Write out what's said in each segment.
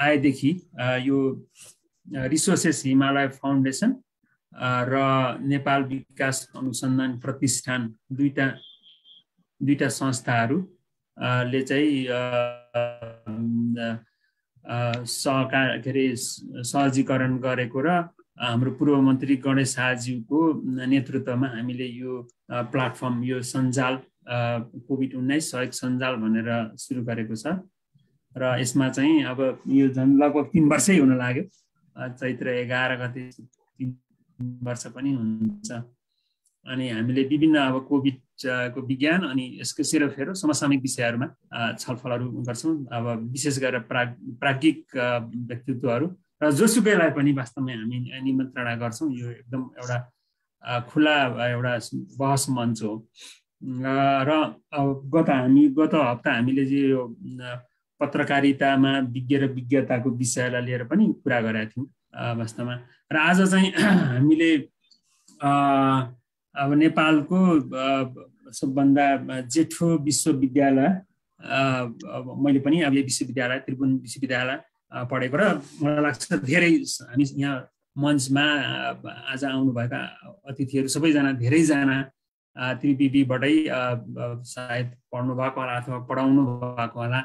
आएदेखि यो resources Himalaya foundation र नेपाल विकास अनुसन्धान प्रतिष्ठान दुईवटा दुईवटा संस्थाहरूले चाहिँ सहकार के अरे सहजीकरण गरेको र हाम्रो पूर्व मन्त्री गणेश शाहज्यूको नेतृत्वमा हामीले यो प्लाटफर्म यो सञ्जाल कोभिड उन्नाइस सहयोग सञ्जाल भनेर सुरु गरेको छ। र यसमा चाहिँ अब यो झन् लगभग तिन वर्षै हुन लाग्यो। चैत्र एघार गते तिन वर्ष पनि हुन्छ। अनि हामीले विभिन्न अब कोभिडको विज्ञान अनि यसको सेरोफेरो समसामयिक विषयहरूमा छलफलहरू गर्छौँ। अब विशेष गरेर प्रा प्राज्ञिक व्यक्तित्वहरू। र जोसुकैलाई पनि वास्तवमै हामी निमन्त्रणा गर्छौँ। यो एकदम एउटा खुला एउटा बहस मञ्च हो। र गत हामी गत हप्ता हामीले चाहिँ यो पत्रकारितामा विज्ञ र विज्ञताको विषयलाई लिएर पनि कुरा गरेका थियौँ वास्तवमा। र आज चाहिँ हामीले अब नेपालको सबभन्दा जेठो विश्वविद्यालय मैले पनि अब यो विश्वविद्यालय त्रिभुवन विश्वविद्यालय पढेको र मलाई लाग्छ धेरै हामी यहाँ मञ्चमा आज आउनुभएका अतिथिहरू सबैजना धेरैजना त्रिविधिबाटै सायद पढ्नु भएको होला अथवा पढाउनु भएको होला।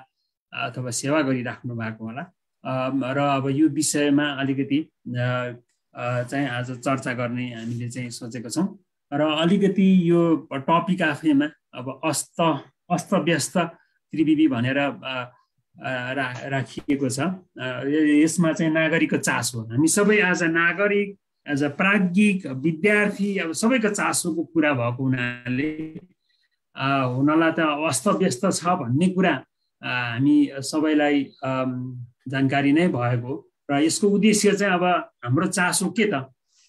अथवा सेवा गरिराख्नु भएको होला। र अब यो विषयमा अलिकति चाहिँ आज चर्चा गर्ने हामीले चाहिँ सोचेको छौँ। र अलिकति यो टपिक आफैमा अब अस्त अस्तव्यस्त त्रिविधि भनेर राखिएको छ। यसमा चाहिँ नागरिकको चासो हामी सबै आज नागरिक एज अ प्राज्ञिक विद्यार्थी अब सबैको चासोको कुरा भएको हुनाले हुनलाई त अस्तव्यस्त छ भन्ने कुरा हामी सबैलाई जानकारी नै भएको। र यसको उद्देश्य चाहिँ अब हाम्रो चासो के त?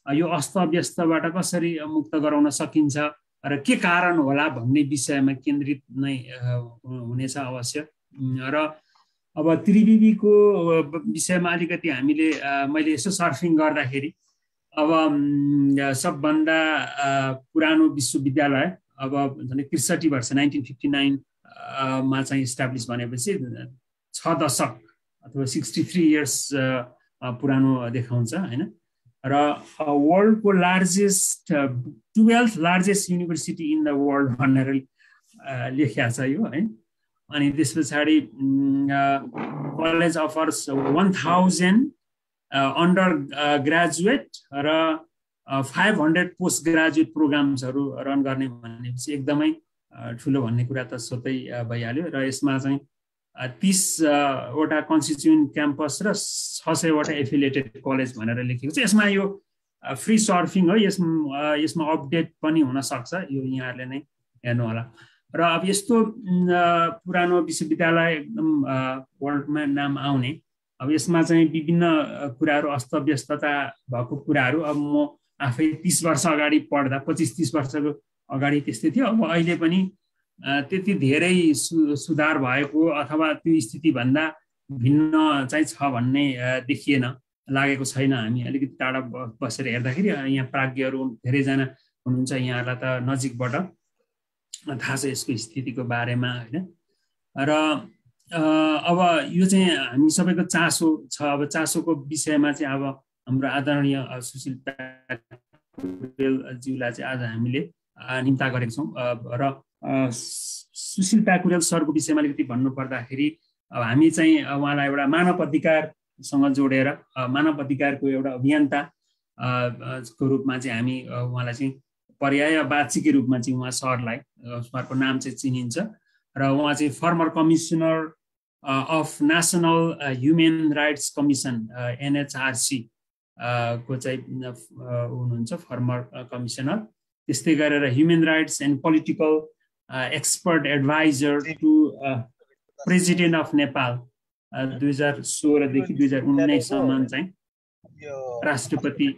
यो अस्तव्यस्तबाट कसरी मुक्त गराउन सकिन्छ? र के कारण होला भन्ने विषयमा केन्द्रित नै हुनेछ अवश्य। र अब त्रिविधिको विषयमा अलिकति हामीले मैले यसो सर्फिङ गर्दाखेरि अब सबभन्दा पुरानो विश्वविद्यालय अब झन् त्रिसठी वर्ष नाइन्टिन फिफ्टी नाइनमा चाहिँ इस्टाब्लिस भनेपछि छ दशक अथवा सिक्सटी थ्री इयर्स पुरानो देखाउँछ होइन? र वर्ल्डको largest twelfth largest university in the world भनेर लेखिया छ यो है अनि त्यस पछाडि college offers one thousand undergraduate र फाइभ हन्ड्रेड पोस्ट ग्रेजुएट प्रोग्राम्सहरू रन गर्ने भनेपछि एकदमै ठुलो भन्ने कुरा त स्वतै भइहाल्यो। र यसमा चाहिँ तिसवटा कन्स्टिट्युन्ट क्याम्पस र छ सयवटा एफिलिएटेड कलेज भनेर लेखेको छ। यसमा यो फ्री सर्फिङ हो। यसमा यसमा अपडेट पनि हुनसक्छ। यो यहाँहरूले नै हेर्नु होला र अब यस्तो पुरानो विश्वविद्यालय एकदम वर्ल्डमा नाम आउने। अब यसमा चाहिँ विभिन्न कुराहरू अस्तव्यस्तता भएको कुराहरू। अब म आफै तिस वर्ष अगाडि पढ्दा पच्चिस तिस वर्षको अगाडि त्यस्तै थियो अब अहिले पनि त्यति धेरै सु सुधार भएको अथवा त्यो स्थितिभन्दा भिन्न चाहिँ छ भन्ने देखिएन लागेको छैन हामी। अलिकति टाढा बसेर हेर्दाखेरि यहाँ प्राज्ञहरू धेरैजना हुनुहुन्छ यहाँहरूलाई त नजिकबाट। थाहा छ यसको स्थितिको बारेमा होइन? र अब यो चाहिँ हामी सबैको चासो छ। अब चासोको विषयमा चाहिँ अब हाम्रो आदरणीय सुशील ज्यूलाई चाहिँ आज हामीले निम्ता गरेको छौँ। र सुशील प्याकुरेल सरको विषयमा अलिकति भन्नु पर्दाखेरि अब हामी चाहिँ उहाँलाई एउटा मानव अधिकारसँग जोडेर मानव अधिकारको एउटा अभियन्ता को रूपमा चाहिँ हामी उहाँलाई चाहिँ पर्याय बाचिकै रूपमा चाहिँ उहाँ सरलाई उहाँहरूको नाम चाहिँ चिनिन्छ। र उहाँ चाहिँ former commissioner of national human rights commission NHRC को चाहिँ हुनुहुन्छ फर्मर कमिसनर त्यस्तै गरेर human rights and political expert adviser to president of Nepal दुई हजार सोह्रदेखि दुई हजार उन्नाइससम्म चाहिँ राष्ट्रपति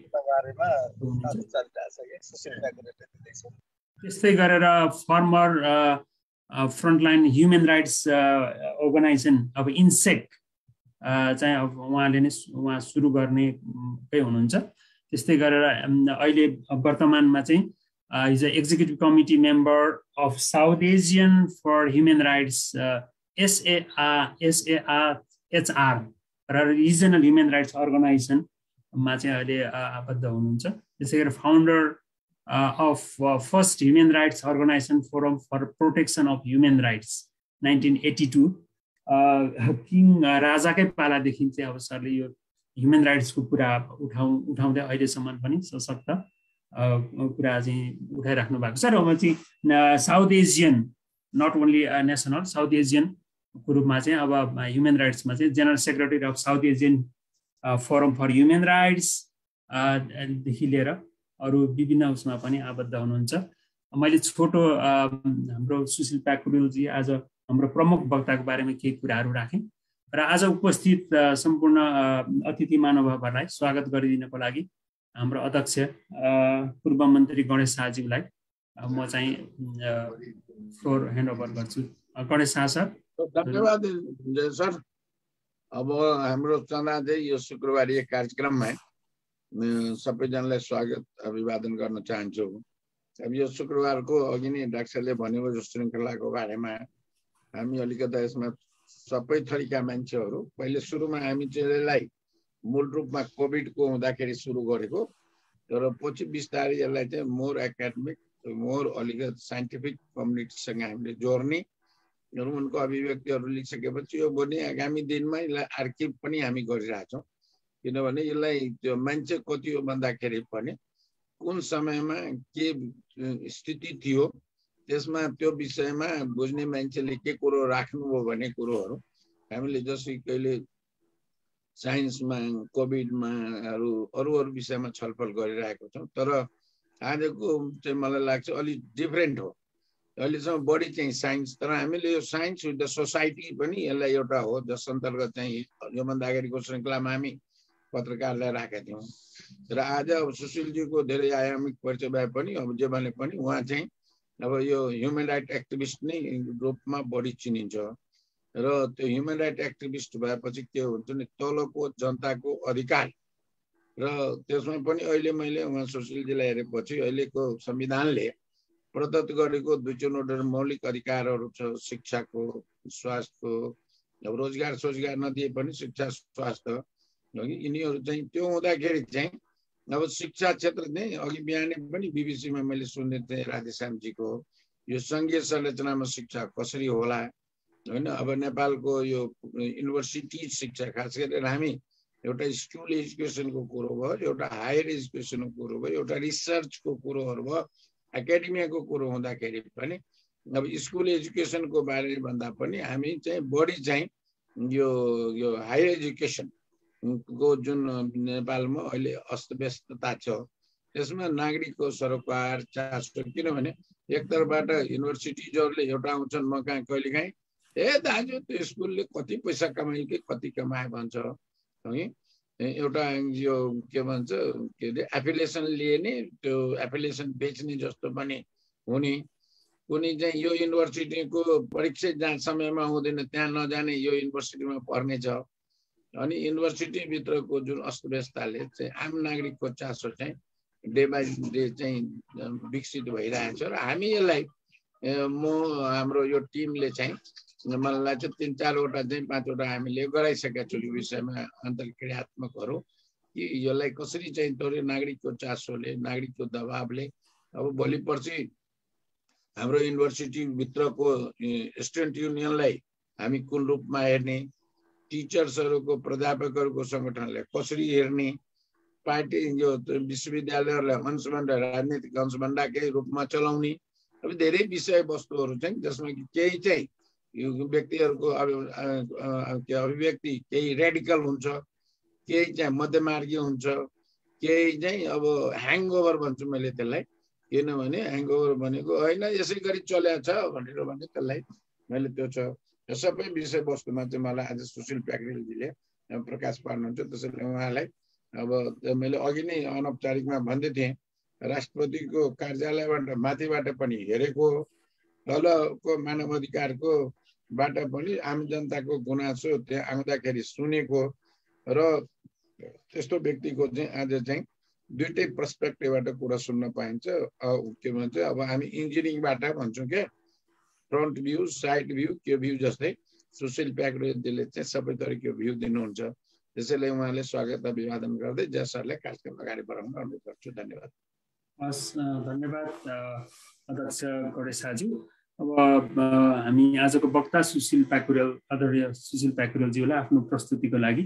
त्यस्तै गरेर former frontline human rights organisation अब इन्सेक चाहिँ अब उहाँले नै उहाँ सुरु गर्नेकै हुनुहुन्छ। त्यस्तै गरेर अहिले वर्तमानमा चाहिँ is a executive committee member of South Asian for human rights SAA SAAHR र रिजनल ह्युमन राइट्स अर्गनाइजेसनमा चाहिँ अहिले आबद्ध हुनुहुन्छ. त्यसै गरी founder of first human rights organisation forum for protection of human rights nineteen eighty two king राजाकै पालादेखि चाहिँ अब सरले यो ह्युमन राइट्सको कुरा उठाउ उठाउँदै अहिलेसम्म पनि सशक्त। कुरा चाहिँ उठाइराख्नु भएको छ र अब चाहिँ South Asian not only national South एसियनको रूपमा चाहिँ अब ह्युमन राइट्समा चाहिँ general secretary of South Asian forum for human rights देखि लिएर अरू विभिन्न उसमा पनि आबद्ध हुनुहुन्छ। मैले छोटो हाम्रो सुशील प्याकुरेलजी आज हाम्रो प्रमुख वक्ताको बारेमा केही कुराहरू राखेँ र आज उपस्थित सम्पूर्ण अतिथि महानुभावहरूलाई स्वागत गरिदिनको लागि हाम्रो अध्यक्ष पूर्व मन्त्री गणेश शाहज्यूलाई म चाहिँ फ्लोर ह्यान्ड गर्छु। गणेश शाह सर? धन्यवाद सर। अब हाम्रो चन्दा यो शुक्रबार कार्यक्रममा सबैजनालाई स्वागत अभिवादन गर्न चाहन्छु। अब यो शुक्रबारको अघि नै डाक्टरले भनेको जो श्रृङ्खलाको बारेमा हामी अलिकता यसमा सबै थरीका मान्छेहरू पहिले सुरुमा हामी चाहिँ मूल रूपमा कोभिडको हुँदाखेरि सुरु गरेको तर पछि बिस्तारै यसलाई चाहिँ मोर एकाडेमिक मोर अलिकति साइन्टिफिक कम्युनिटीसँग हामीले जोड्ने उनको अभिव्यक्तिहरू लिइसकेपछि यो भने आगामी दिनमा यसलाई आर्किभ पनि हामी गरिरहेछौँ। किनभने यसलाई त्यो मान्छे कति हो भन्दाखेरि पनि कुन समयमा के स्थिति थियो त्यसमा त्यो विषयमा बुझ्ने मान्छेले के कुरो राख्नुभयो भन्ने कुरोहरू हामीले जसै कहिले साइन्समा कोभिडमा अरू अरू अरू विषयमा छलफल गरिरहेको छौँ तर आजको चाहिँ मलाई लाग्छ अलिक डिफ्रेन्ट हो। अहिलेसम्म बढी चाहिँ साइन्स तर हामीले यो साइन्स विथ द सोसाइटी पनि यसलाई एउटा हो जस अन्तर्गत चाहिँ योभन्दा अगाडिको श्रृङ्खलामा हामी पत्रकारलाई राखेका थियौँ। र आज अब सुशीलजीको धेरै आयामिक परिचय भए पनि अब जे भने पनि उहाँ चाहिँ अब यो ह्युमन राइट एक्टिभिस्ट नै रूपमा बढी चिनिन्छ। र त्यो ह्युमन राइट एक्टिभिस्ट भएपछि के हुन्छ नि तलको जनताको अधिकार। र त्यसमा पनि अहिले मैले उहाँ सुशीलजीलाई हेरेपछि अहिलेको संविधानले प्रदत्त गरेको दुई तिनवटा मौलिक अधिकारहरू छ शिक्षाको स्वास्थ्यको अब रोजगार सोजगार नदिए पनि शिक्षा स्वास्थ्य यिनीहरू चाहिँ त्यो हुँदाखेरि चाहिँ अब शिक्षा क्षेत्र चाहिँ अघि बिहानै पनि बिबिसीमा मैले सुन्ने थिएँ राधेश्यामजीको यो सङ्घीय संरचनामा शिक्षा कसरी होला? होइन? अब नेपालको यो युनिभर्सिटी शिक्षा खास गरेर हामी एउटा स्कुल एजुकेसनको कुरो भयो एउटा हायर एजुकेसनको कुरो भयो एउटा रिसर्चको कुरोहरू भयो एकाडेमियाको कुरो हुँदाखेरि पनि अब स्कुल एजुकेसनको बारे भन्दा पनि हामी चाहिँ बढी चाहिँ यो यो हायर एजुकेसन को जुन नेपालमा अहिले अस्तव्यस्तता छ त्यसमा नागरिकको सरोकार चासो किनभने एकतर्फबाट युनिभर्सिटिजहरूले एउटा आउँछन् म कहाँ कहिले काहीँ ए दाजु त्यो स्कुलले कति पैसा कमायो कि कति कमायो भन्छ? है? एउटा यो के भन्छ? के अरे एफिलेसन लिने त्यो एफिलेसन बेच्ने जस्तो पनि हुने। कुनै चाहिँ यो युनिभर्सिटीको परीक्षा जहाँ समयमा हुँदैन त्यहाँ नजाने यो युनिभर्सिटीमा छ। अनि युनिभर्सिटीभित्रको जुन अस्तव्यस्तताले चाहिँ आम नागरिकको चासो चाहिँ डे बाई डे चाहिँ विकसित भइरहेछ र हामी यसलाई म हाम्रो यो टिमले चाहिँ मलाई लाग्छ तिन चारवटा चाहिँ पाँचवटा हामीले गराइसकेका छौँ यो विषयमा अन्तर्क्रियात्मकहरू कि यसलाई कसरी चाहिँ तोर्यो नागरिकको चासोले नागरिकको दबावले अब भोलि पर्सि हाम्रो युनिभर्सिटीभित्रको स्टुडेन्ट युनियनलाई हामी कुन रूपमा हेर्ने टिचर्सहरूको प्राध्यापकहरूको सङ्गठनले कसरी हेर्ने पार्टी यो विश्वविद्यालयहरूलाई अंशबन्ड राजनीतिक अंशबन्डाकै रूपमा चलाउने अब धेरै विषयवस्तुहरू छन् जसमा कि केही चाहिँ व्यक्तिहरूको अभिव्यक्ति केही रेडिकल हुन्छ केही चाहिँ मध्यमार्गी हुन्छ केही चाहिँ अब ह्याङओभर भन्छु मैले त्यसलाई किनभने ह्याङओभर भनेको होइन यसै गरी चल्या छ भनेर भने त्यसलाई मैले त्यो छ। यो सबै विषयवस्तुमा चाहिँ मलाई आज सुशील प्याक्रेलजीले प्रकाश पार्नुहुन्छ त्यसैले उहाँलाई अब मैले अघि नै अनौपचारिकमा भन्दै थिएँ राष्ट्रपतिको कार्यालयबाट माथिबाट पनि हेरेको तलको मानव अधिकारको बाट पनि आम जनताको गुनासो त्यहाँ आउँदाखेरि सुनेको र त्यस्तो व्यक्तिको चाहिँ आज चाहिँ दुइटै पर्सपेक्टिभबाट कुरा सुन्न पाइन्छ। के भन्छ अब हामी इन्जिनियरिङबाट भन्छौँ क्या फ्रन्ट भ्यू साइड भ्यू त्यो भ्यू जस्तै सुशील प्याक्रोजीले चाहिँ सबै थरीको भ्यू दिनुहुन्छ। त्यसैले उहाँले स्वागत अभिवादन गर्दै जसहरूले कार्यक्रम अगाडि बढाउन अनुरोध गर्छु। धन्यवाद। हस् धन्यवाद अध्यक्ष गणेशाज्यू अब हामी आजको वक्ता सुशील प्याकुरेल आदरणीय सुशील प्याकुरेलज्यूलाई आफ्नो प्रस्तुतिको लागि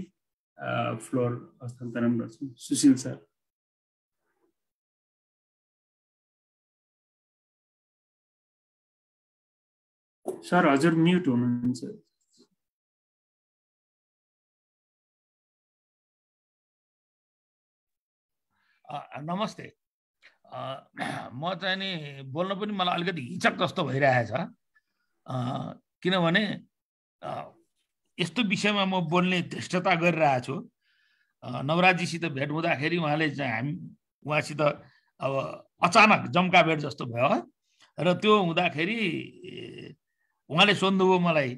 फ्लोर हस्तान्तरण गर्छु। सुशील सर। सर हजुर म्युट हुनुहुन्छ। नमस्ते। म चाहिँ नि बोल्न पनि मलाई अलिकति हिचक जस्तो भइरहेछ। किनभने यस्तो विषयमा म बोल्ने धृष्टता गरिरहेको छु। नवराजीसित भेट हुँदाखेरि उहाँले चाहिँ हामी उहाँसित अब अचानक जम्का भेट जस्तो भयो। र त्यो हुँदाखेरि उहाँले सोध्नुभयो मलाई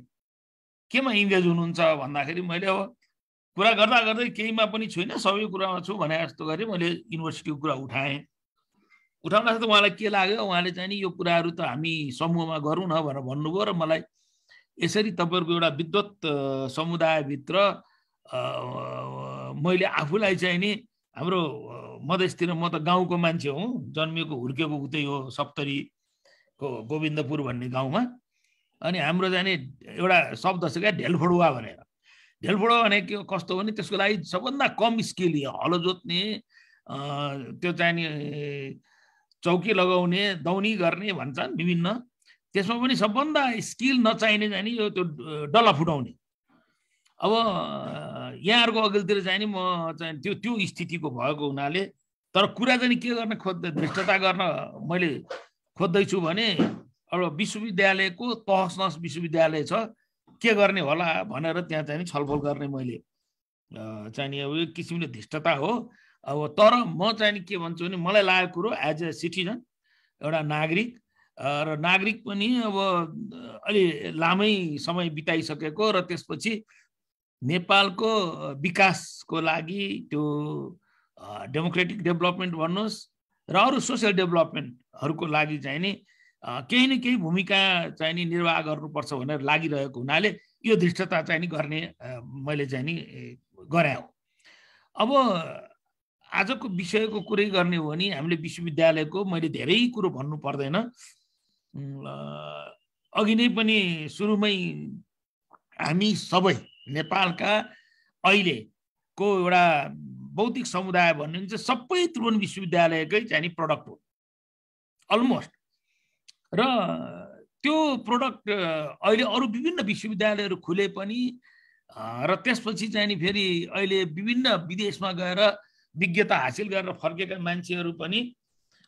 केमा इङ्गेज हुनुहुन्छ? भन्दाखेरि मैले अब कुरा गर्दा गर्दै केहीमा पनि छुइनँ सबै कुरामा छु भने जस्तो गरेँ मैले युनिभर्सिटीको कुरा उठाएँ। उठाउँदाखेरि त उहाँलाई के लाग्यो? उहाँले चाहिँ नि यो कुराहरू त हामी समूहमा गरौँ न भनेर भन्नुभयो र मलाई यसरी तपाईँहरूको एउटा विद्वत समुदायभित्र मैले आफूलाई चाहिँ नि हाम्रो मधेसतिर म त गाउँको मान्छे हुँ। जन्मिएको हुर्केको उतै हो सप्तरीको गोविन्दपुर भन्ने गाउँमा। अनि हाम्रो चाहिँ नि एउटा शब्द छ क्या ढेलफोडुवा भनेर। ढेलफोडुवा भने के कस्तो भने त्यसको लागि सबभन्दा कम स्किल हलो जोत्ने त्यो चाहिँ चौकी लगाउने दौनी गर्ने भन्छन् विभिन्न। त्यसमा पनि सबभन्दा स्किल नचाहिने चाहिँ नि यो त्यो डल्ला फुटाउने। अब यहाँहरूको अघिल्तिर चाहिँ नि म चाहिँ त्यो त्यो स्थितिको भएको हुनाले तर कुरा चाहिँ के गर्न खोज्दै धृष्टता गर्न मैले खोज्दैछु भने अब विश्वविद्यालयको तहस नहस विश्वविद्यालय छ के गर्ने होला भनेर त्यहाँ चाहिँ छलफल गर्ने मैले। चाहिँ नि अब यो किसिमले धृष्टता हो। अब तर म चाहिँ के भन्छु भने मलाई लागेको कुरो एज ए सिटिजन एउटा नागरिक र नागरिक पनि अब अलि लामै समय बिताइसकेको र त्यसपछि नेपालको विकासको लागि त्यो डेमोक्रेटिक डेभलपमेन्ट भन्नुहोस् र अरू सोसियल डेभलपमेन्टहरूको लागि चाहिँ नि केही न केही भूमिका चाहिँ नि निर्वाह गर्नुपर्छ भनेर लागिरहेको हुनाले यो धृष्टता चाहिँ नि गर्ने मैले चाहिँ नि गरे हो। अब आजको विषयको कुरै गर्ने हो भने हामीले विश्वविद्यालयको मैले धेरै कुरो भन्नु पर्दैन। अघि नै पनि सुरुमै हामी सबै नेपालका अहिलेको एउटा बौद्धिक समुदाय भन्ने चाहिँ सबै त्रिभुवन विश्वविद्यालयकै चाहिँ प्रडक्ट हो। अलमोस्ट र त्यो प्रडक्ट अहिले अरू विभिन्न विश्वविद्यालयहरू खुले पनि र त्यसपछि चाहिँ फेरि अहिले विभिन्न विदेशमा गएर विज्ञता हासिल गरेर फर्केका मान्छेहरू पनि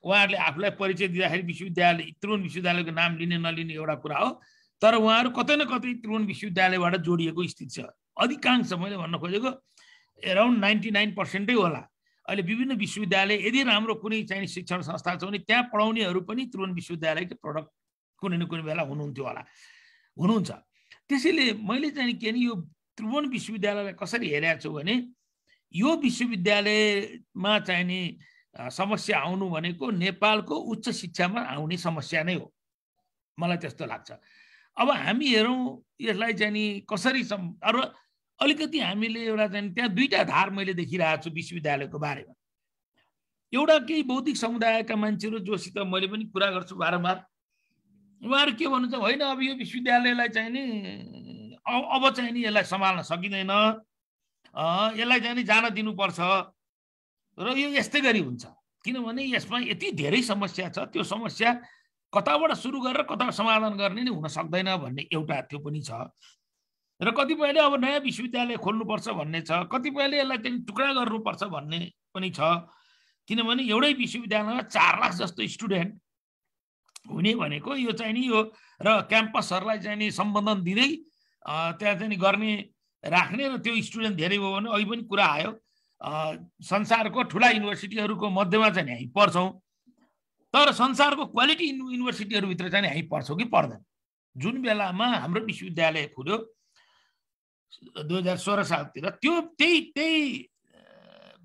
उहाँहरूले आफूलाई परिचय दिँदाखेरि विश्वविद्यालय त्रिभुवन विश्वविद्यालयको नाम लिने नलिने एउटा कुरा हो। तर उहाँहरू कतै न कतै त्रिभुवन विश्वविद्यालयबाट जोडिएको स्थिति छ। अधिकांश मैले भन्न खोजेको एराउन्ड नाइन्टी नाइन पर्सेन्टै होला। अहिले विभिन्न विश्वविद्यालय यदि राम्रो कुनै चाहिँ शिक्षण संस्था छ भने त्यहाँ पढाउनेहरू पनि त्रिभुवन विश्वविद्यालयको प्रडक्ट कुनै न कुनै बेला हुनुहुन्थ्यो होला। हुनुहुन्छ। त्यसैले मैले चाहिँ के यो त्रिभुवन विश्वविद्यालयलाई कसरी हेरेको छु भने यो विश्वविद्यालयमा चाहिँ नि समस्या आउनु भनेको नेपालको उच्च शिक्षामा आउने समस्या नै हो। मलाई त्यस्तो लाग्छ। अब हामी हेरौँ यसलाई चाहिँ नि कसरी सम् अरू अलिकति हामीले एउटा चाहिँ त्यहाँ दुईवटा धार मैले देखिरहेको छु विश्वविद्यालयको बारेमा। एउटा केही बौद्धिक समुदायका मान्छेहरू जोसित मैले पनि कुरा गर्छु बारम्बार। उहाँहरू के भन्नुहुन्छ होइन अब यो विश्वविद्यालयलाई चाहिँ नि अब चाहिँ नि यसलाई सम्हाल्न सकिँदैन। यसलाई चाहिँ जान दिनुपर्छ। र यो यस्तै गरी हुन्छ। किनभने यसमा यति धेरै समस्या छ त्यो समस्या कताबाट सुरु गरेर कता समाधान गर्ने नै हुन सक्दैन भन्ने एउटा त्यो पनि छ। र कतिपयले अब नयाँ विश्वविद्यालय खोल्नुपर्छ भन्ने छ कतिपयले यसलाई चाहिँ टुक्रा गर्नुपर्छ भन्ने पनि छ। किनभने एउटै विश्वविद्यालयमा चार लाख जस्तो स्टुडेन्ट हुने भनेको यो चाहिँ नि यो र क्याम्पसहरूलाई चाहिँ नि सम्बन्धन दिँदै त्यहाँ चाहिँ गर्ने राख्ने र त्यो स्टुडेन्ट धेरै भयो भने अहिले पनि कुरा आयो। संसारको ठुला युनिभर्सिटीहरूको मध्येमा चाहिँ हामी पढ्छौँ तर संसारको क्वालिटी युनिभर्सिटीहरूभित्र चाहिँ हामी पढ्छौँ कि पर्दैन। जुन बेलामा हाम्रो विश्वविद्यालय खुल्यो दुई हजार सोह्र सालतिर त्यो त्यही त्यही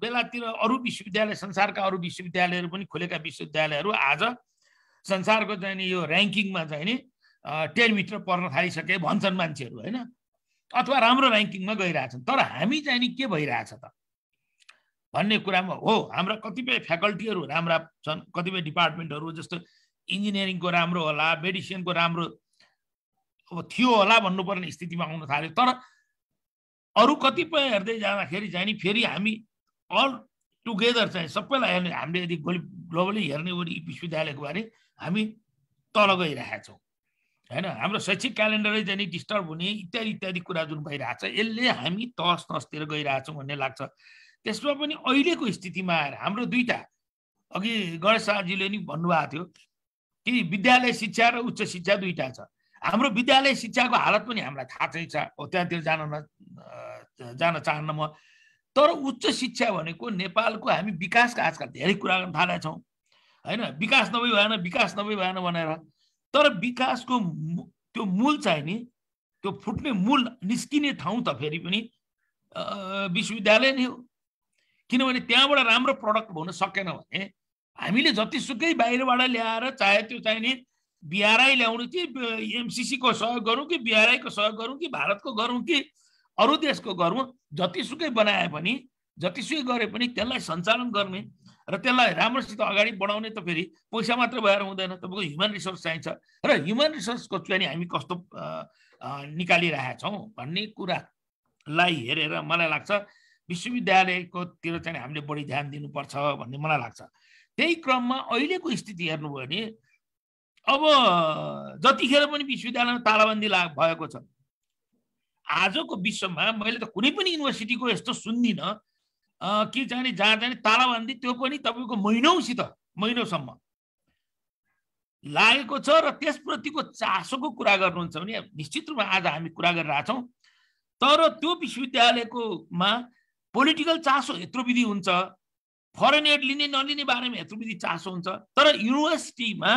बेलातिर अरू विश्वविद्यालय संसारका अरू विश्वविद्यालयहरू पनि खुलेका विश्वविद्यालयहरू आज संसारको चाहिँ यो ऱ्याङ्किङमा चाहिँ नि टेनभित्र पर्न थालिसके भन्छन् मान्छेहरू होइन? अथवा राम्रो ऱ्याङ्किङमा गइरहेछन्। तर हामी चाहिँ नि के भइरहेछ त? भन्ने कुरामा हो हाम्रा कतिपय फ्याकल्टीहरू राम्रा छन् कतिपय डिपार्टमेन्टहरू जस्तो इन्जिनियरिङको राम्रो होला मेडिसिनको राम्रो अब थियो होला भन्नुपर्ने स्थितिमा आउन थाल्यो। तर अरू कतिपय हेर्दै जाँदाखेरि चाहिँ नि फेरि हामी अल टुगेदर चाहिँ सबैलाई हेर्ने हामीले यदि ग्लोबली हेर्ने भने विश्वविद्यालयको बारे हामी तल गइरहेका छौँ होइन हाम्रो शैक्षिक क्यालेन्डरै चाहिँ डिस्टर्ब हुने इत्यादि इत्यादि कुरा जुन भइरहेको छ यसले हामी तस तसतिर गइरहेछौँ भन्ने लाग्छ। त्यसमा पनि अहिलेको स्थितिमा आएर हाम्रो दुईवटा अघि गणेश शाहजीले नि भन्नुभएको थियो कि विद्यालय शिक्षा र उच्च शिक्षा दुईवटा छ। हाम्रो विद्यालय शिक्षाको हालत पनि हामीलाई थाहा चाहिँ छ त्यहाँतिर जान न जान चाहन्न म। तर उच्च शिक्षा भनेको नेपालको हामी विकासका आजकल धेरै कुरा गर्न थालेका छौँ होइन विकास नभई भएन विकास नभई भएन भनेर तर विकासको त्यो मूल चाहिँ नि त्यो फुट्ने मूल निस्किने ठाउँ त फेरि पनि विश्वविद्यालय नै हो। किनभने त्यहाँबाट राम्रो प्रडक्ट हुन सकेन भने हामीले जतिसुकै बाहिरबाट ल्याएर चाहे त्यो चाहिँ नि बिआरआई ल्याउनु कि एमसिसीको सहयोग गरौँ कि बिआरआईको सहयोग गरौँ कि भारतको गरौँ कि अरू देशको गरौँ जतिसुकै बनाए पनि जतिसुकै गरे पनि त्यसलाई सञ्चालन गर्ने र त्यसलाई राम्रोसित अगाडि बढाउने त फेरि पैसा मात्र भएर हुँदैन। तपाईँको ह्युमन रिसोर्स चाहिन्छ। र ह्युमन रिसोर्सको चाहिँ हामी कस्तो निकालिरहेका छौँ भन्ने कुरालाई हेरेर मलाई लाग्छ विश्वविद्यालयकोतिर चाहिँ हामीले बढी ध्यान दिनुपर्छ भन्ने मलाई लाग्छ। त्यही क्रममा अहिलेको स्थिति हेर्नुभयो भने अब जतिखेर पनि विश्वविद्यालयमा तालाबन्दी ला भएको छ आजको विश्वमा मैले त कुनै पनि युनिभर्सिटीको यस्तो सुन्दिनँ। कि जाने जहाँ जाने तालाबन्दी त्यो पनि तपाईँको महिनौसित महिनौसम्म। लागेको छ र त्यसप्रतिको चासोको कुरा गर्नुहुन्छ भने निश्चित रूपमा आज हामी कुरा गरिरहेछौँ तर त्यो विश्वविद्यालयकोमा पोलिटिकल चासो यत्रो विधि हुन्छ फरेन एड लिने नलिने बारेमा यत्रो विधि चासो हुन्छ तर युनिभर्सिटीमा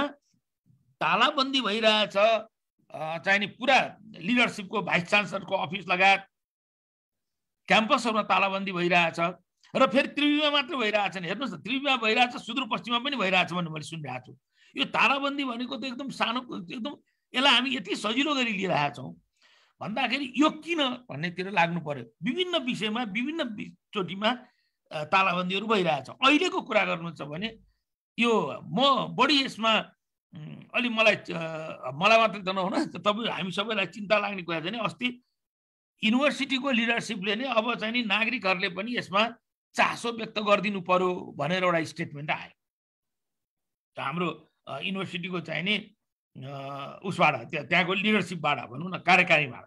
तालाबन्दी भइरहेछ चाहिने पुरा लिडरसिपको भाइस चान्सलरको अफिस लगायत क्याम्पसहरूमा तालाबन्दी भइरहेछ। र फेरि त्रिवीमा मात्र भइरहेछ नि। हेर्नुहोस् न त्रिवीमा भइरहेछ सुदूरपश्चिममा पनि भइरहेछ भन्ने मैले सुनिरहेको छु। यो ताराबन्दी भनेको त एकदम सानो एकदम यसलाई हामी यति सजिलो गरी लिइरहेका छौँ। भन्दाखेरि यो किन भन्नेतिर लाग्नु पर्यो। विभिन्न विषयमा विभिन्न चोटिमा तालाबन्दीहरू भइरहेछ। अहिलेको कुरा गर्नुहुन्छ भने यो म बढी यसमा अलि मलाई मलाई मात्रै त नहुन तपाईँ हामी सबैलाई चिन्ता लाग्ने कुरा चाहिँ अस्ति युनिभर्सिटीको लिडरसिपले नै अब चाहिँ नि नागरिकहरूले पनि यसमा चासो व्यक्त गरिदिनु पर्यो भनेर एउटा स्टेटमेन्ट आयो। हाम्रो युनिभर्सिटीको चाहिँ नि उसबाट त्यहाँ त्यहाँको लिडरसिपबाट भनौँ न कार्यकारीबाट।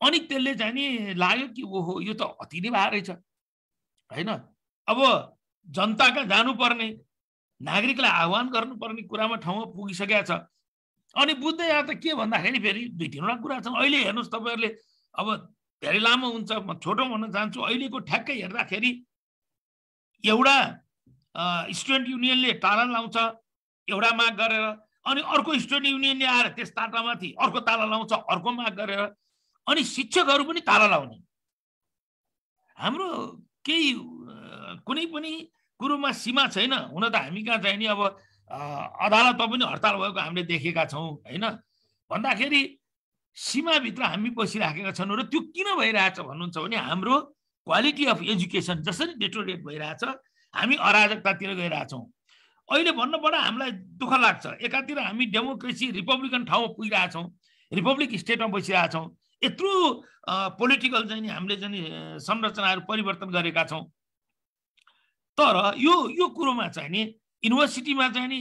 अनि त्यसले चाहिँ नि लाग्यो कि ओहो यो त अति नै भए रहेछ होइन? अब जनताका जानुपर्ने नागरिकलाई आह्वान गर्नुपर्ने कुरामा ठाउँमा पुगिसकेका छ। अनि बुझ्दै आएर त के भन्दाखेरि फेरि दुई तिनवटा कुरा छन्। अहिले हेर्नुहोस् तपाईँहरूले अब धेरै लामो हुन्छ म छोटो भन्न चाहन्छु। अहिलेको ठ्याक्कै हेर्दाखेरि एउटा स्टुडेन्ट युनियनले ताला लाउँछ एउटा माग गरेर अनि अर्को स्टुडेन्ट युनियनले आएर त्यस तालामाथि अर्को ताला लाउँछ अर्को माग गरेर अनि शिक्षकहरू पनि ताला लाउने। हाम्रो केही कुनै पनि कुरोमा सीमा छैन। हुन त हामी कहाँ चाहिँ नि अब अदालतमा पनि हडताल भएको हामीले देखेका छौँ होइन? भन्दाखेरि सीमाभित्र हामी बसिराखेका छौँ र त्यो किन भइरहेछ भन्नुहुन्छ भने हाम्रो क्वालिटी अफ एजुकेसन जसरी डेटोरेट भइरहेछ हामी अराजकतातिर गइरहेछौँ। अहिले भन्नुपर्दा हामीलाई दुःख लाग्छ। एकातिर हामी डेमोक्रेसी रिपब्लिकन ठाउँमा पुगिरहेछौँ रिपब्लिक स्टेटमा बसिरहेछौँ। यत्रो पोलिटिकल चाहिँ हामीले चाहिँ संरचनाहरू परिवर्तन गरेका छौँ। तर यो यो कुरोमा चाहिँ नि युनिभर्सिटीमा चाहिँ नि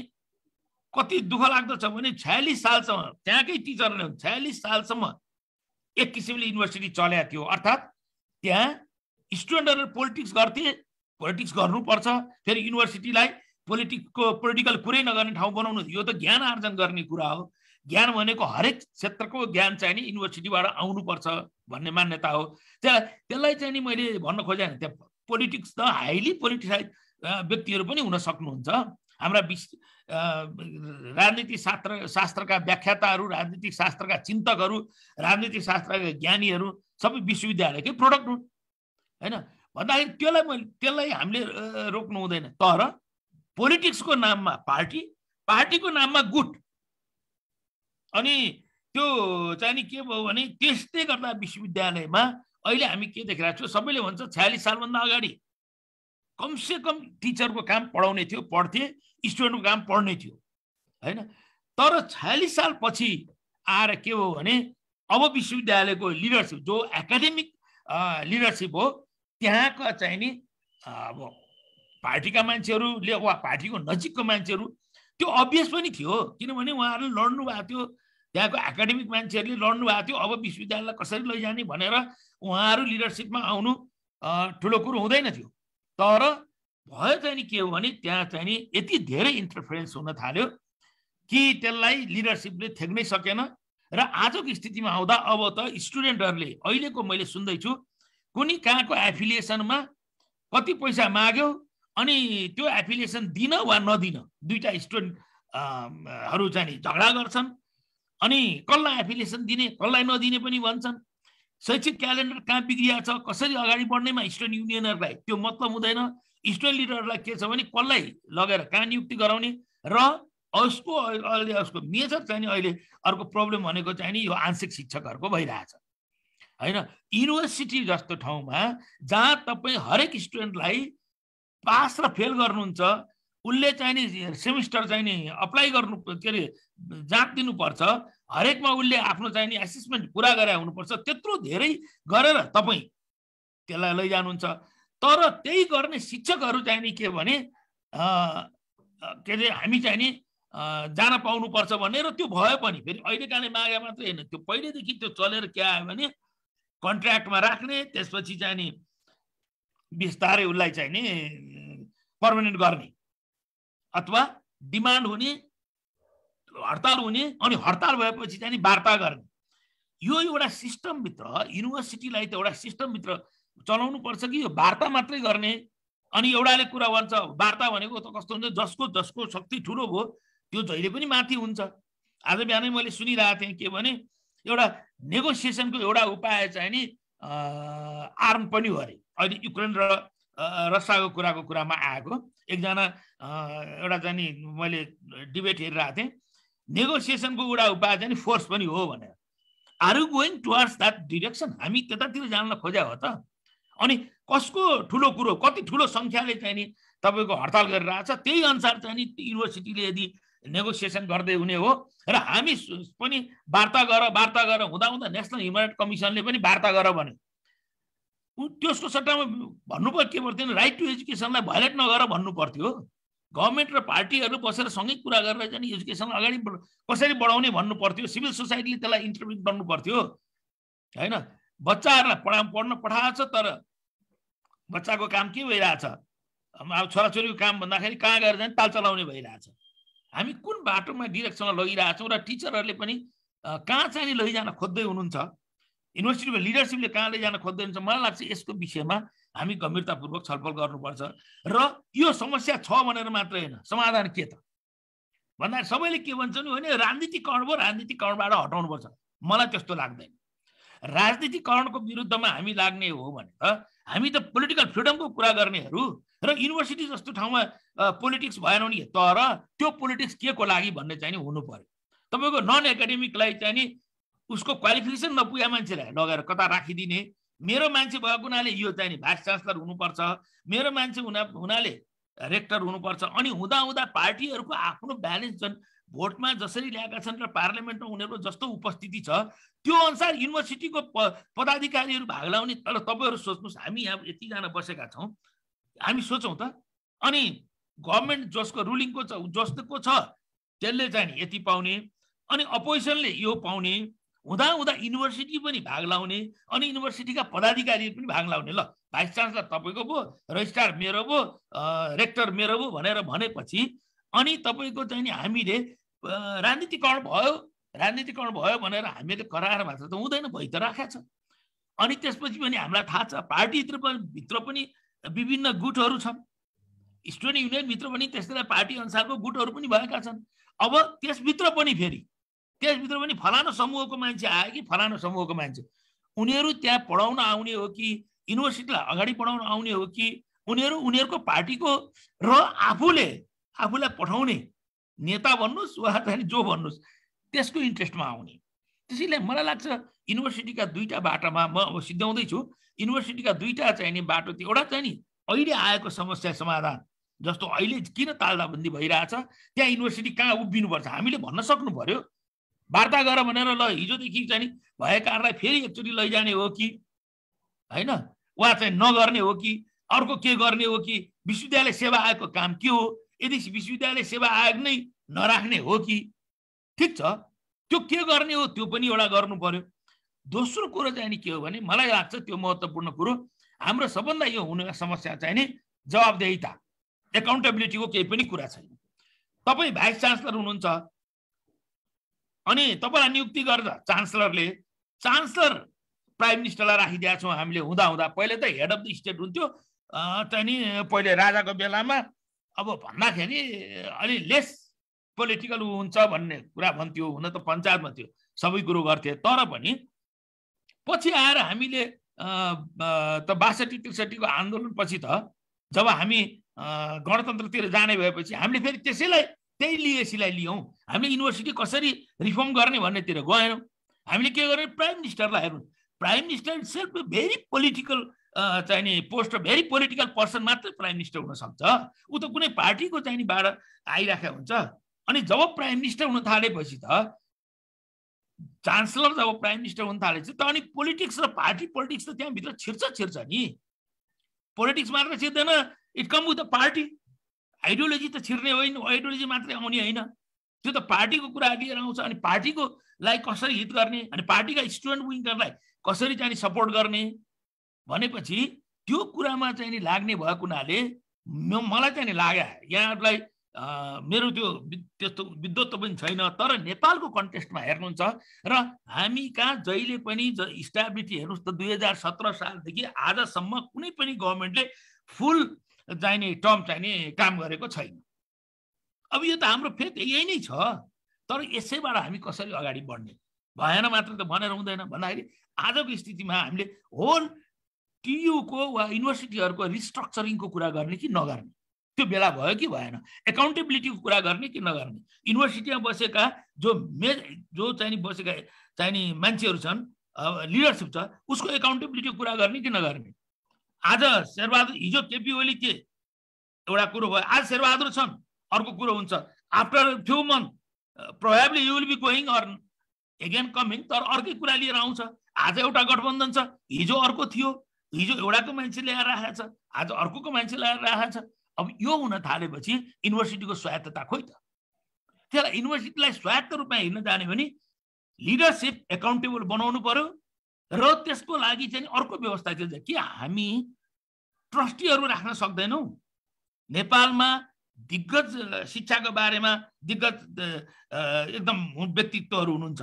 कति दुःख लाग्दो छ भने छयालिस सालसम्म त्यहाँकै टिचरले छयालिस सालसम्म एक किसिमले युनिभर्सिटी चलेको थियो। अर्थात् त्यहाँ स्टुडेन्टहरू पोलिटिक्स गर्थे पोलिटिक्स गर्नुपर्छ। फेरि युनिभर्सिटीलाई पोलिटिक्सको पोलिटिकल कुरै नगर्ने ठाउँ बनाउनु यो त ज्ञान आर्जन गर्ने कुरा हो। ज्ञान भनेको हरेक क्षेत्रको ज्ञान चाहिँ नि युनिभर्सिटीबाट आउनुपर्छ भन्ने मान्यता हो। त्यहाँ त्यसलाई चाहिँ नि मैले भन्न खोजेँ त्यहाँ पोलिटिक्स त हाइली पोलिटिसाइज व्यक्तिहरू पनि हुन सक्नुहुन्छ। हाम्रा विश राजनीतिक शास्त्र शास्त्रका व्याख्याताहरू राजनीतिक शास्त्रका चिन्तकहरू राजनीतिक शास्त्रका ज्ञानीहरू सबै विश्वविद्यालयकै प्रडक्ट हुन्। होइन? भन्दाखेरि त्यसलाई मैले त्यसलाई हामीले रोक्नु हुँदैन। तर पोलिटिक्सको नाममा पार्टी पार्टीको नाममा गुट अनि त्यो चाहिँ नि के भयो भने त्यस्तै गर्दा विश्वविद्यालयमा अहिले हामी के देखिरहेको छौँ? सबैले भन्छ छयालिस सालभन्दा अगाडि। कमसे कम टिचरको काम पढाउने थियो पढ्थे। स्टुडेन्टको काम पढ्ने थियो होइन? तर छयालिस सालपछि आएर के हो भने अब विश्वविद्यालयको लिडरसिप जो एकाडेमिक लिडरसिप हो त्यहाँका चाहिँ नि अब पार्टीका मान्छेहरूले वा पार्टीको नजिकको मान्छेहरू त्यो अभियस पनि थियो किनभने उहाँहरूले लड्नु भएको थियो त्यहाँको एकाडेमिक मान्छेहरूले लड्नु भएको थियो अब विश्वविद्यालयलाई कसरी लैजाने भनेर उहाँहरू लिडरसिपमा आउनु ठुलो कुरो हुँदैन थियो। तर भयो चाहिँ के हो भने त्यहाँ चाहिँ नि यति धेरै इन्टरफेरेन्स हुन थाल्यो कि त्यसलाई लिडरसिपले थेक्नै सकेन। र आजको स्थितिमा आउँदा अब त स्टुडेन्टहरूले अहिलेको मैले सुन्दैछु कुनै कहाँको एफिलिएसनमा कति पैसा माग्यो अनि त्यो एफिलिएसन दिन वा नदिन दुईवटा स्टुडेन्टहरू चाहिँ झगडा गर्छन् अनि कसलाई एफिलिएसन दिने कसलाई नदिने पनि भन्छन्। शैक्षिक क्यालेन्डर कहाँ बिग्रिया छ कसरी अगाडि बढ्नेमा स्टुडेन्ट युनियनहरूलाई त्यो मतलब हुँदैन। स्टुडेन्ट लिडरहरूलाई के छ भने कसलाई लगेर कहाँ नियुक्ति गराउने र उसको अहिले उसको मेजर चाहिँ अहिले अर्को प्रब्लम भनेको चाहिँ नि यो आंशिक शिक्षकहरूको भइरहेछ। होइन? युनिभर्सिटी जस्तो ठाउँमा जहाँ तपाईँ हरेक स्टुडेन्टलाई पास र फेल गर्नुहुन्छ उसले चाहिँ नि सेमिस्टर चाहिँ नि अप्लाई गर्नु के अरे जाँच दिनुपर्छ। हरेकमा उसले आफ्नो चाहिँ नि एसेसमेन्ट पुरा गरे हुनुपर्छ त्यत्रो धेरै गरेर तपाईँ त्यसलाई लैजानुहुन्छ। तर त्यही गर्ने शिक्षकहरू चाहिँ नि के भने के अरे हामी चाहिँ नि जान पाउनुपर्छ भनेर त्यो भयो पनि। फेरि अहिले काले मागे मात्रै होइन त्यो पहिल्यैदेखि त्यो चलेर के आयो भने कन्ट्र्याक्टमा राख्ने त्यसपछि चाहिँ नि बिस्तारै उसलाई चाहिँ नि पर्मानेन्ट गर्ने। अथवा डिमान्ड हुने हडताल हुने अनि हडताल भएपछि चाहिँ नि वार्ता गर्ने। यो एउटा सिस्टमभित्र युनिभर्सिटीलाई त एउटा सिस्टमभित्र चलाउनु पर्छ कि? यो वार्ता मात्रै गर्ने अनि एउटाले कुरा भन्छ वार्ता भनेको त कस्तो हुन्छ? जसको जसको शक्ति ठुलो भयो त्यो जहिले पनि माथि हुन्छ। आज बिहानै मैले सुनिरहेको थिएँ के भने एउटा नेगोसिएसनको एउटा उपाय चाहिँ नि आर्म पनि हो अरे। अहिले युक्रेन र रसियाको कुराको कुरामा आएको। एकजना एउटा चाहिँ नि मैले डिबेट हेरिरहेको थिएँ। नेगोसिएसनको एउटा उपाय चाहिँ फोर्स पनि हो भनेर। Are you going towards that direction. हामी त्यतातिर जान खोज्या हो त। अनि कसको ठुलो कुरो कति ठुलो सङ्ख्याले चाहिँ नि तपाईँको हडताल गरिरहेछ त्यही अनुसार चाहिँ नि युनिभर्सिटीले यदि नेगोसिएसन गर्दै हुने हो र हामी पनि वार्ता गर वार्ता गर हुँदा हुँदा नेसनल ह्युमन राइट कमिसनले पनि वार्ता गर भन्यो। त्यसको सट्टामा भन्नु पर्यो के पर्थ्यो राइट टु एजुकेसनलाई भाइलेट नगर भन्नु पर्थ्यो गभर्मेन्ट र पार्टीहरू बसेर सँगै कुरा गरेर चाहिँ एजुकेसन अगाडि कसरी बढाउने भन्नु पर्थ्यो। सिभिल सोसाइटीले त्यसलाई इन्टरभ्यू गर्नु पर्थ्यो। होइन? बच्चाहरूलाई पढा पढ्न पठाएको छ तर बच्चाको काम के भइरहेछ? अब छोराछोरीको काम भन्दाखेरि कहाँ गएर चाहिँ ताल चलाउने भइरहेछ। हामी कुन बाटोमा डिरेक्सनमा लगिरहेछौँ र टिचरहरूले पनि कहाँ चाहिँ लैजान खोज्दै हुनुहुन्छ? युनिभर्सिटीको लिडरसिपले कहाँ लैजान खोज्दै हुनुहुन्छ? मलाई लाग्छ यसको विषयमा हामी गम्भीरतापूर्वक छलफल गर्नुपर्छ। र यो समस्या छ भनेर मात्रै होइन। समाधान के त? भन्दाखेरि सबैले के भन्छन् भने राजनीतिकरण भयो राजनीतिकरणबाट हटाउनुपर्छ। मलाई त्यस्तो लाग्दैन। राजनीतिकरणको विरुद्धमा हामी लाग्ने हो भने त हामी त पोलिटिकल फ्रिडमको कुरा गर्नेहरू र युनिभर्सिटी जस्तो ठाउँमा पोलिटिक्स भएन नि तर त्यो पोलिटिक्स के को लागि भन्ने चाहिँ नि हुनु पर्यो। तपाईँको नन एकाडेमिकलाई चाहिँ नि उसको क्वालिफिकेसन नपुगे मान्छेलाई लगेर कता राखिदिने। मेरो मान्छे भएको हुनाले यो चाहिँ नि भाइस चान्सलर हुनुपर्छ। मेरो मान्छे हुना हुनाले रेक्टर हुनुपर्छ। अनि हुँदा हुँदा पार्टीहरूको आफ्नो ब्यालेन्स जुन भोटमा जसरी ल्याएका छन् र पार्लियामेन्टमा उनीहरूको जस्तो उपस्थिति छ त्यो अनुसार युनिभर्सिटीको प पदाधिकारीहरू भाग लाउने तर तपाईँहरू सोच्नुहोस् हामी यहाँ यतिजना बसेका छौँ। हामी सोचौँ त अनि गभर्मेन्ट जसको रुलिङको छ जस्तोको छ त्यसले चाहिँ यति पाउने अनि अपोजिसनले यो पाउने हुँदा हुँदा युनिभर्सिटी पनि भाग लाउने अनि युनिभर्सिटीका पदाधिकारीहरू पनि भाग लाउने। ल भाइस चान्सलर तपाईँको भयो रजिस्ट्रार मेरो भयो रेक्टर मेरो भयो भनेर भनेपछि अनि तपाईँको चाहिँ नि हामीले राजनीतिकरण भयो राजनीतिकरण भयो भनेर हामीले कराएर मात्र त हुँदैन भइ त राखेको छ। अनि त्यसपछि पनि हामीलाई थाहा छ पार्टीभित्र पनि भित्र पनि विभिन्न गुटहरू छन्। स्टुडेन्ट युनियनभित्र पनि त्यस्तै पार्टी अनुसारको गुटहरू पनि भएका छन्। अब त्यसभित्र पनि फेरि त्यसभित्र पनि फलानु समूहको मान्छे आयो कि फलानु समूहको मान्छे? उनीहरू त्यहाँ पढाउन आउने हो कि युनिभर्सिटीलाई अगाडि बढाउन आउने हो कि उनीहरू उनीहरूको पार्टीको र आफूले आफूलाई पठाउने नेता भन्नुहोस् वा चाहिँ जो भन्नुहोस् त्यसको इन्ट्रेस्टमा आउने। त्यसैले मलाई लाग्छ युनिभर्सिटीका दुईवटा बाटोमा म अब सिद्ध्याउँदैछु युनिभर्सिटीका दुईवटा चाहिने बाटो त्यो एउटा चाहिँ नि अहिले आएको समस्या समाधान जस्तो अहिले किन तालदाबन्दी भइरहेछ त्यहाँ युनिभर्सिटी कहाँ उभिनुपर्छ? हामीले भन्न सक्नु पर्यो वार्ता गर भनेर ल हिजोदेखि चाहिँ भएकाहरूलाई फेरि एकचोटि लैजाने हो कि? होइन? वा चाहिँ नगर्ने हो कि? अर्को के गर्ने हो कि? विश्वविद्यालय सेवा आयोगको काम के हो? यदि विश्वविद्यालय सेवा आयोग नै नराख्ने हो कि? ठिक छ। त्यो के गर्ने हो त्यो पनि एउटा गर्नु पर्यो। दोस्रो कुरो चाहिँ नि के हो भने मलाई लाग्छ त्यो महत्त्वपूर्ण कुरो हाम्रो सबभन्दा यो हुने समस्या चाहिँ नि जवाबदेहिता एकाउन्टेबिलिटीको केही पनि कुरा छैन। तपाईँ भाइस चान्सलर हुनुहुन्छ अनि तपाईँलाई नियुक्ति गरेर चान्सलरले चान्सलर प्राइम मिनिस्टरलाई राखिदिएका छौँ हामीले हुँदा हुँदा पहिले त हेड अफ द स्टेट हुन्थ्यो चाहिँ नि पहिले राजाको बेलामा अब भन्दाखेरि अलि लेस पोलिटिकल हुन्छ भन्ने कुरा भन्थ्यो हुन त पञ्चायतमा थियो सबै कुरो गर्थे। तर पनि पछि आएर हामीले त बासठी त्रिसठीको आन्दोलनपछि त जब हामी गणतन्त्रतिर जाने भएपछि हामीले फेरि त्यसैलाई त्यही लिएसीलाई लियौँ। हामीले युनिभर्सिटी कसरी रिफर्म गर्ने भन्नेतिर गएनौँ। हामीले के गर्ने प्राइम मिनिस्टरलाई हेर्नु। Prime minister self very political चाहिने पोस्ट भेरी पोलिटिकल पर्सन मात्रै प्राइम मिनिस्टर हुनसक्छ ऊ त कुनै पार्टीको चाहिने बाड आइराखेको हुन्छ। अनि जब प्राइम मिनिस्टर हुन थालेपछि त चान्सलर जब प्राइम मिनिस्टर हुन थालेपछि त अनि पोलिटिक्स र पार्टी पोलिटिक्स त त्यहाँभित्र छिर्छ छिर्छ नि। पोलिटिक्स मात्र छिर्दैन it come with the party. Ideology त छिर्ने होइन आइडियोलोजी मात्रै आउने होइन। त्यो त पार्टीको कुरा लिएर आउँछ अनि पार्टीको लागि कसरी हित गर्ने अनि पार्टीका स्टुडेन्ट विङ्गरलाई कसरी चाहिँ सपोर्ट गर्ने। भनेपछि त्यो कुरामा चाहिँ नि लाग्ने भएको हुनाले मलाई चाहिँ नि लाग्यो यहाँहरूलाई मेरो त्यो त्यस्तो विद्वत्व पनि छैन तर नेपालको कन्टेस्टमा हेर्नुहुन्छ र हामी कहाँ जहिले पनि स्ट्याबिलिटी हेर्नुहोस् त दुई हजार सत्र सालदेखि आजसम्म कुनै पनि गभर्मेन्टले फुल चाहिने टर्म चाहिने काम गरेको छैन। अब यो त हाम्रो फेथ यही नै छ तर यसैबाट हामी कसरी अगाडि बढ्ने? भएन मात्र त भनेर हुँदैन। भन्दाखेरि आजको स्थितिमा हामीले होल टियुको वा युनिभर्सिटीहरूको रिस्ट्रक्चरिङको कुरा गर्ने कि नगर्ने? त्यो बेला भयो कि भएन? एकाउन्टेबिलिटीको कुरा गर्ने कि नगर्ने? युनिभर्सिटीमा बसेका जो मे जो चाहिँ बसेका चाहिने मान्छेहरू छन् लिडरसिप छ उसको एकाउन्टेबिलिटीको कुरा गर्ने कि नगर्ने? आज शेरबहादुर हिजो केपी ओली के एउटा कुरो भयो? आज शेरबहादुर छन् अर्को कुरो हुन्छ। After few month probably you will be going or again coming तर अर्कै कुरा लिएर आउँछ। आज एउटा गठबन्धन छ हिजो अर्को थियो। हिजो एउटाको मान्छे ल्याएर राखेको छ आज अर्कोको मान्छे ल्याएर राखेको छ। अब यो हुन थालेपछि युनिभर्सिटीको स्वायत्तता खोइ त। त्यसलाई युनिभर्सिटीलाई स्वायत्त रूपमा हिँड्न जाने भने लिडरसिप एकाउन्टेबल बनाउनु पर्यो र त्यसको लागि चाहिँ अर्को व्यवस्था के के हामी ट्रस्टीहरू राख्न सक्दैनौँ। नेपालमा दिग्गज शिक्षाको बारेमा दिग्गज एकदम व्यक्तित्वहरू हुनुहुन्छ।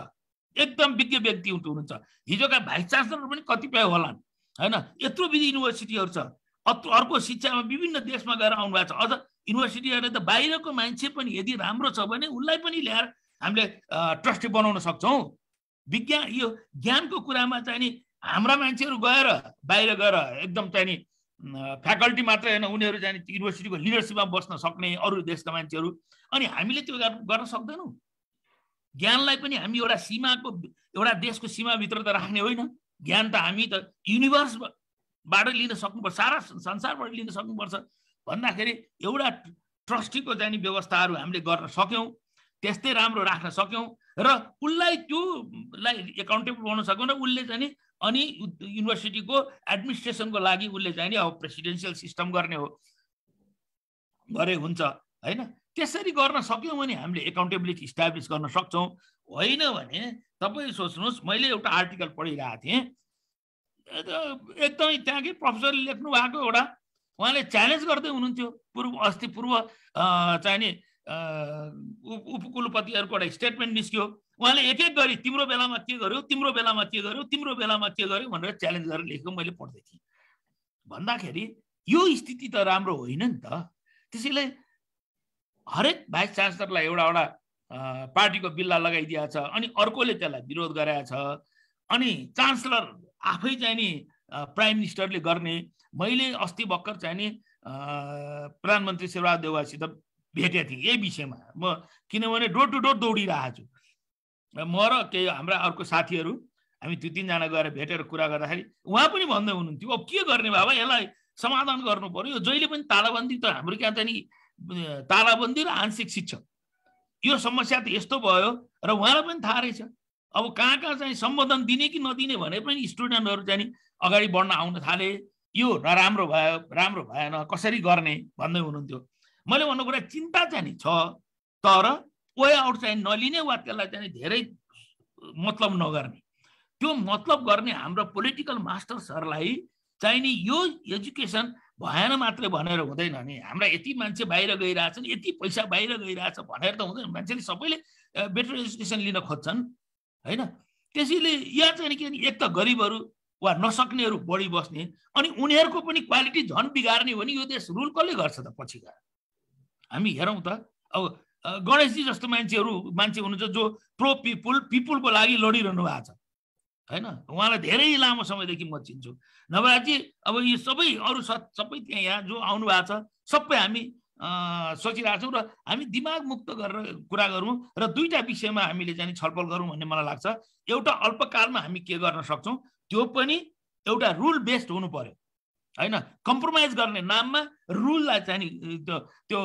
एकदम विज्ञ व्यक्ति हुनुहुन्छ। हिजोका भाइस चान्सलर पनि कतिपय होलान्। होइन? यत्रो विधि युनिभर्सिटीहरू छ। अर्को शिक्षामा विभिन्न देशमा गएर आउनु भएको छ। अझ युनिभर्सिटीहरूले त बाहिरको मान्छे पनि यदि राम्रो छ भने उसलाई पनि ल्याएर हामीले ट्रस्टी बनाउन सक्छौँ। विज्ञान यो ज्ञानको कुरामा चाहिँ नि हाम्रा मान्छेहरू गएर बाहिर गएर एकदम चाहिँ नि फ्याकल्टी मात्रै होइन उनीहरू चाहिँ युनिभर्सिटीको लिडरसिपमा बस्न सक्ने अरू देशका मान्छेहरू। अनि हामीले त्यो गर्न सक्दैनौँ। ज्ञानलाई पनि हामी एउटा सीमाको एउटा देशको सीमाभित्र त राख्ने होइन। ज्ञान त हामी त युनिभर्सबाट लिन सक्नुपर्छ सारा संसारबाट लिन सक्नुपर्छ। भन्दाखेरि एउटा ट्रस्टीको जाने व्यवस्थाहरू हामीले गर्न सक्यौँ त्यस्तै राम्रो राख्न सक्यौँ र उसलाई त्योलाई एकाउन्टेबल बनाउन सक्यौँ र उसले चाहिँ अनि युनिभर्सिटीको एडमिनिस्ट्रेसनको लागि उसले चाहिँ नि अब प्रेसिडेन्सियल सिस्टम गर्ने हो गरे हुन्छ होइन? त्यसरी गर्न सक्यौँ भने हामीले एकाउन्टेबिलिटी इस्टाब्लिस गर्न सक्छौँ। होइन भने तपाईँ सोच्नुहोस् मैले एउटा आर्टिकल पढिरहेको थिएँ। एकदमै त्यहाँकै प्रोफेसरले लेख्नु भएको एउटा। उहाँले च्यालेन्ज गर्दै हुनुहुन्थ्यो। पूर्व अस्ति पूर्व चाहिने उपकुलपतिहरूको एउटा स्टेटमेन्ट निस्क्यो। उहाँले एक एक गरी तिम्रो बेलामा के गर्यो? तिम्रो बेलामा के गर्यो? तिम्रो बेलामा के गर्यो? भनेर च्यालेन्ज गरेर लेखेको मैले पढ्दै थिएँ। भन्दाखेरि यो स्थिति त राम्रो होइन नि त। त्यसैले हरेक भाइस चान्सलरलाई एउटा एउटा पार्टीको बिल्ला छ अनि अर्कोले त्यसलाई विरोध गराएको छ अनि चान्सलर आफै चाहिँ नि प्राइम मिनिस्टरले गर्ने। मैले अस्ति भर्खर चाहिँ नि प्रधानमन्त्री शेरबहादुर देवासित भेटेको थिएँ यही विषयमा। म किनभने डोर टु डोर दौडिरहेको छु। म र केही हाम्रा अर्को साथीहरू हामी दुई तिनजना गएर भेटेर कुरा गर्दाखेरि उहाँ पनि भन्दै हुनुहुन्थ्यो अब के गर्ने बाबा यसलाई समाधान गर्नु पर्यो? जहिले पनि तालाबन्दी त हाम्रो क्या चाहिँ नि तालाबन्दी र आंशिक शिक्षा यो समस्या त यस्तो भयो र उहाँलाई पनि थाहा रहेछ। अब कहाँ कहाँ चाहिँ सम्बोधन दिने कि नदिने भने पनि स्टुडेन्टहरू चाहिँ अगाडि बढ्न आउन थाले। यो नराम्रो भयो राम्रो भएन कसरी गर्ने भन्दै हुनुहुन्थ्यो। मैले भन्नु कुरा चिन्ता चाहिँ छ तर वे आउट चाहिँ नलिने वा त्यसलाई चाहिँ धेरै मतलब नगर्ने। त्यो मतलब गर्ने हाम्रो पोलिटिकल मास्टर्सहरूलाई चाहिँ नि यो एजुकेसन भएन मात्रै भनेर हुँदैन नि। हाम्रा यति मान्छे बाहिर गइरहेछन् यति पैसा बाहिर गइरहेछ भनेर त हुँदैन। मान्छेले सबैले बेटर एजुकेसन लिन खोज्छन् होइन? त्यसैले यहाँ चाहिँ के एक त गरिबहरू वा नसक्नेहरू बढी बस्ने अनि उनीहरूको पनि क्वालिटी झन् बिगार्ने हो भने यो देश रुल कसले गर्छ त पछि गएर हामी हेरौँ त अब गणेशजी जस्तो मान्छेहरू मान्छे हुनुहुन्छ जो प्रो पिपुल पिपुलको लागि लडिरहनु भएको छ। होइन? उहाँलाई धेरै लामो समयदेखि म चिन्छु। नभए अब यी सबै अरू सबै त्यहाँ यहाँ जो आउनु भएको छ सबै हामी सोचिरहेछौँ र हामी दिमाग मुक्त गरेर कुरा गरौँ र दुईवटा विषयमा हामीले चाहिँ छलफल गरौँ भन्ने मलाई लाग्छ। एउटा अल्पकालमा हामी के गर्न सक्छौँ त्यो पनि एउटा रुल बेस्ड हुनु पर्यो। होइन? कम्प्रोमाइज गर्ने नाममा रुललाई चाहिँ त्यो त्यो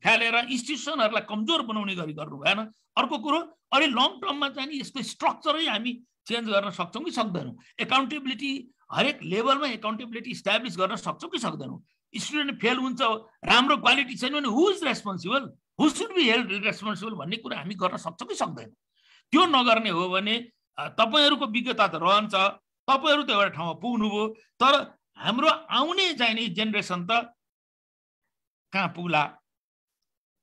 फ्यालेर इन्स्टिट्युसनहरूलाई कमजोर बनाउने गरी गर्नु भएन। अर्को कुरो अलि लङ टर्ममा चाहिँ यसको स्ट्रक्चरै हामी चेन्ज गर्न सक्छौँ कि सक्दैनौँ? एकाउन्टेबिलिटी हरेक लेभलमा एकाउन्टेबिलिटी इस्टाब्लिस गर्न सक्छौँ कि सक्दैनौँ? स्टुडेन्ट फेल हुन्छ राम्रो क्वालिटी छैन भने who is responsible who should be held responsible भन्ने कुरा हामी गर्न सक्छौँ कि सक्दैनौँ? त्यो नगर्ने हो भने तपाईँहरूको विज्ञता त रहन्छ तपाईँहरू त एउटा ठाउँमा पुग्नुभयो तर हाम्रो आउने चाहिने जेनेरेसन त कहाँ पुग्ला?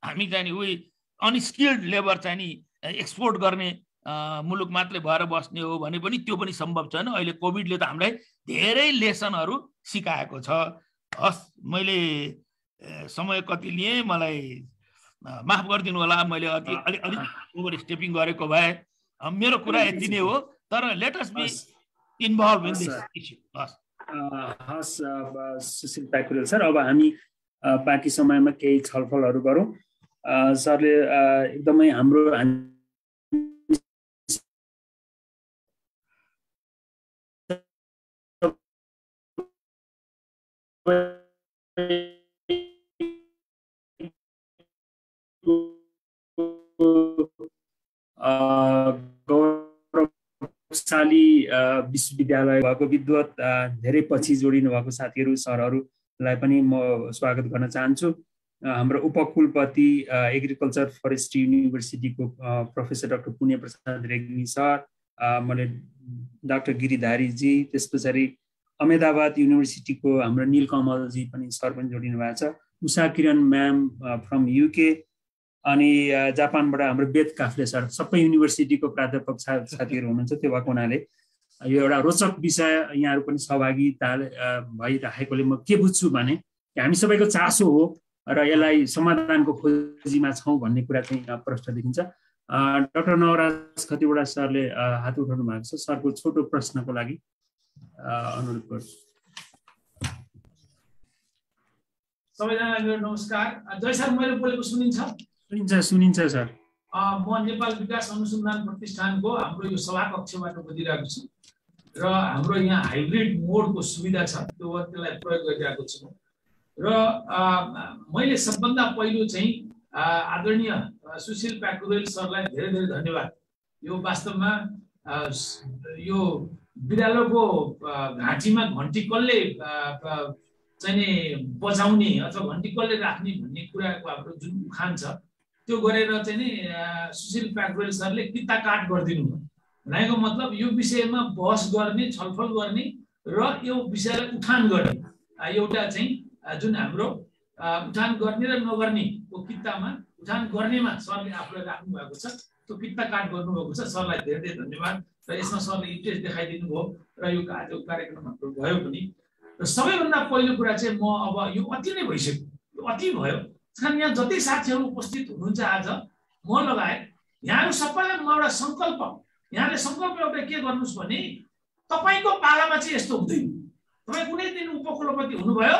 हामी चाहिँ उही अनस्किल्ड लेबर चाहिँ नि एक्सपोर्ट गर्ने मुलुक मात्रै भएर बस्ने हो भने पनि त्यो पनि सम्भव छैन। अहिले कोभिडले त हामीलाई धेरै लेसनहरू सिकाएको छ। हस् मैले समय कति लिएँ? मलाई माफ गरिदिनु होला। मैले अति अलिक अलिक ओभर स्टेपिङ गरेको भए। मेरो कुरा यति नै हो। तर let's be involve in this issue हस् हस्। सुशील प्याकुरेल सर अब हामी बाँकी समयमा केही छलफलहरू गरौँ। सरले एकदमै हाम्रो गौरवशाली विश्वविद्यालय भएको विद्वत धेरै पछि जोडिनु भएको साथीहरू सरहरूलाई पनि म स्वागत गर्न चाहन्छु। हाम्रो उपकुलपति agriculture forestry युनिभर्सिटीको professor doctor Punya Prasad Regmi sir मैले डाक्टर गिरिधारीजी त्यस पछाडि अहमेदाबाद युनिभर्सिटीको हाम्रो निलकमलजी पनि सर पनि जोडिनु भएको छ। Usha Kiran ma'am from UK अनि जापानबाट हाम्रो वेद काफ्ले सर। सबै युनिभर्सिटीको प्राध्यापक साथीहरू हुनुहुन्छ त्यो भएको हुनाले। यो एउटा रोचक विषय यहाँहरू पनि सहभागिता भइराखेकोले म के बुझ्छु भने हामी सबैको चासो हो र यसलाई समाधानको खोजीमा छौँ भन्ने कुरा चाहिँ प्रश्न देखिन्छ। डक्टर नवराज खतिवडा सरले हात उठाउनु भएको छ। सरको छोटो प्रश्नको लागि अनुरोध गर्छु। सबैजनालाई मेरो नमस्कार। जय सर मैले बोलेको सुनिन्छ? सुनिन्छ सुनिन्छ सर। म नेपाल विकास अनुसन्धान प्रतिष्ठानको हाम्रो यो सभा कक्षबाट बोलिरहेको छु र हाम्रो यहाँ हाइब्रिड मोडको सुविधा छ त्यो त्यसलाई प्रयोग गरिरहेको छु। र मैले सबभन्दा पहिलो चाहिँ आदरणीय सुशील प्याकुरेल सरलाई धेरै धेरै धन्यवाद। यो वास्तवमा यो बिरालोको घाँटीमा घन्टी कसले चाहिँ बजाउने अथवा घन्टी कसले राख्ने भन्ने कुराको हाम्रो जुन उखान छ त्यो गरेर चाहिँ नि सुशील प्याकवेल सरले किता काट गरिदिनु भयो। भनेको मतलब यो विषयमा बहस गर्ने छलफल गर्ने र यो विषयलाई उठान गर्ने एउटा चाहिँ जुन हाम्रो उठान गर्ने र नगर्नेको कितामा उठान गर्नेमा सरले आफूलाई राख्नु भएको छ। त्यो किता काट गर्नुभएको छ सरलाई धेरै धेरै धन्यवाद। र यसमा सरले इन्ट्रेस्ट देखाइदिनु भयो र यो आजको कार्यक्रम हाम्रो भयो पनि। र सबैभन्दा पहिलो कुरा चाहिँ म अब यो अति नै भइसक्यो। यो अति भयो। कारण यहाँ जति साथीहरू उपस्थित हुनुहुन्छ आज म लगायत यहाँहरू सबैलाई म एउटा सङ्कल्प यहाँले सङ्कल्प एउटा के गर्नुहोस् भने तपाईँको पालामा चाहिँ यस्तो हुँदैन। तपाईँ कुनै दिन उपकुलपति हुनुभयो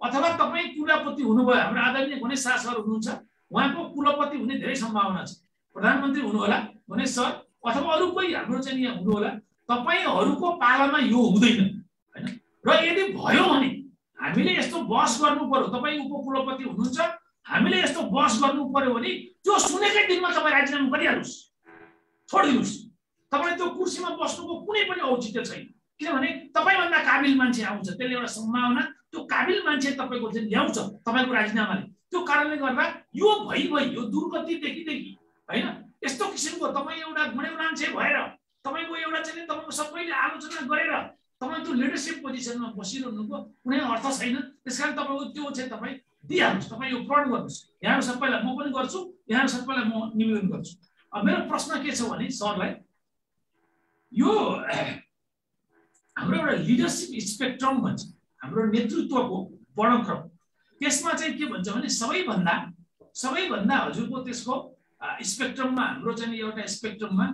अथवा तपाईँ कुलपति हुनुभयो हाम्रो आदरणीय शाह सर हुनुहुन्छ उहाँको कुलपति हुने धेरै सम्भावना छ। प्रधानमन्त्री हुनु होला गणेश सर अथवा अरू कोही हाम्रो चाहिँ यहाँ हुनु होला तपाईँहरूको पालामा यो हुँदैन होइन? र यदि भयो भने हामीले यस्तो बस गर्नु पर्यो तपाईँ उपकुलपति हुनुहुन्छ हामीले यस्तो बस गर्नु पर्यो भने त्यो सुनेकै दिनमा तपाईँ राजीनामा गरिहाल्नुहोस् छोडिदिनुहोस्। तपाईँ त्यो कुर्सीमा बस्नुको कुनै पनि औचित्य छैन। किनभने तपाईँभन्दा काबिल मान्छे आउँछ त्यसले एउटा सम्भावना त्यो काबिल मान्छे तपाईँको चाहिँ ल्याउँछ तपाईँको राजीनामाले। त्यो कारणले गर्दा यो भइ भइ यो दुर्गति देखिदेखि होइन? यस्तो किसिमको तपाईँ एउटा गुणेउ मान्छे भएर तपाईँको एउटा चाहिँ तपाईँको सबैले आलोचना गरेर तपाईँ त्यो लिडरसिप पोजिसनमा बसिरहनुको कुनै अर्थ छैन। त्यस कारण तपाईँको त्यो चाहिँ तपाईँ दिइहाल्नुहोस्। तपाईँ यो प्रण गर्नुहोस्। यहाँहरू सबैलाई म पनि गर्छु यहाँहरू सबैलाई म निवेदन गर्छु। मेरो प्रश्न के छ भने सरलाई यो हाम्रो एउटा लिडरसिप स्पेक्ट्रम भन्छ हाम्रो नेतृत्वको वर्णक्रम। त्यसमा चाहिँ के भन्छ भने सबैभन्दा सबैभन्दा हजुरको त्यसको स्पेक्ट्रममा हाम्रो चाहिँ एउटा स्पेक्ट्रममा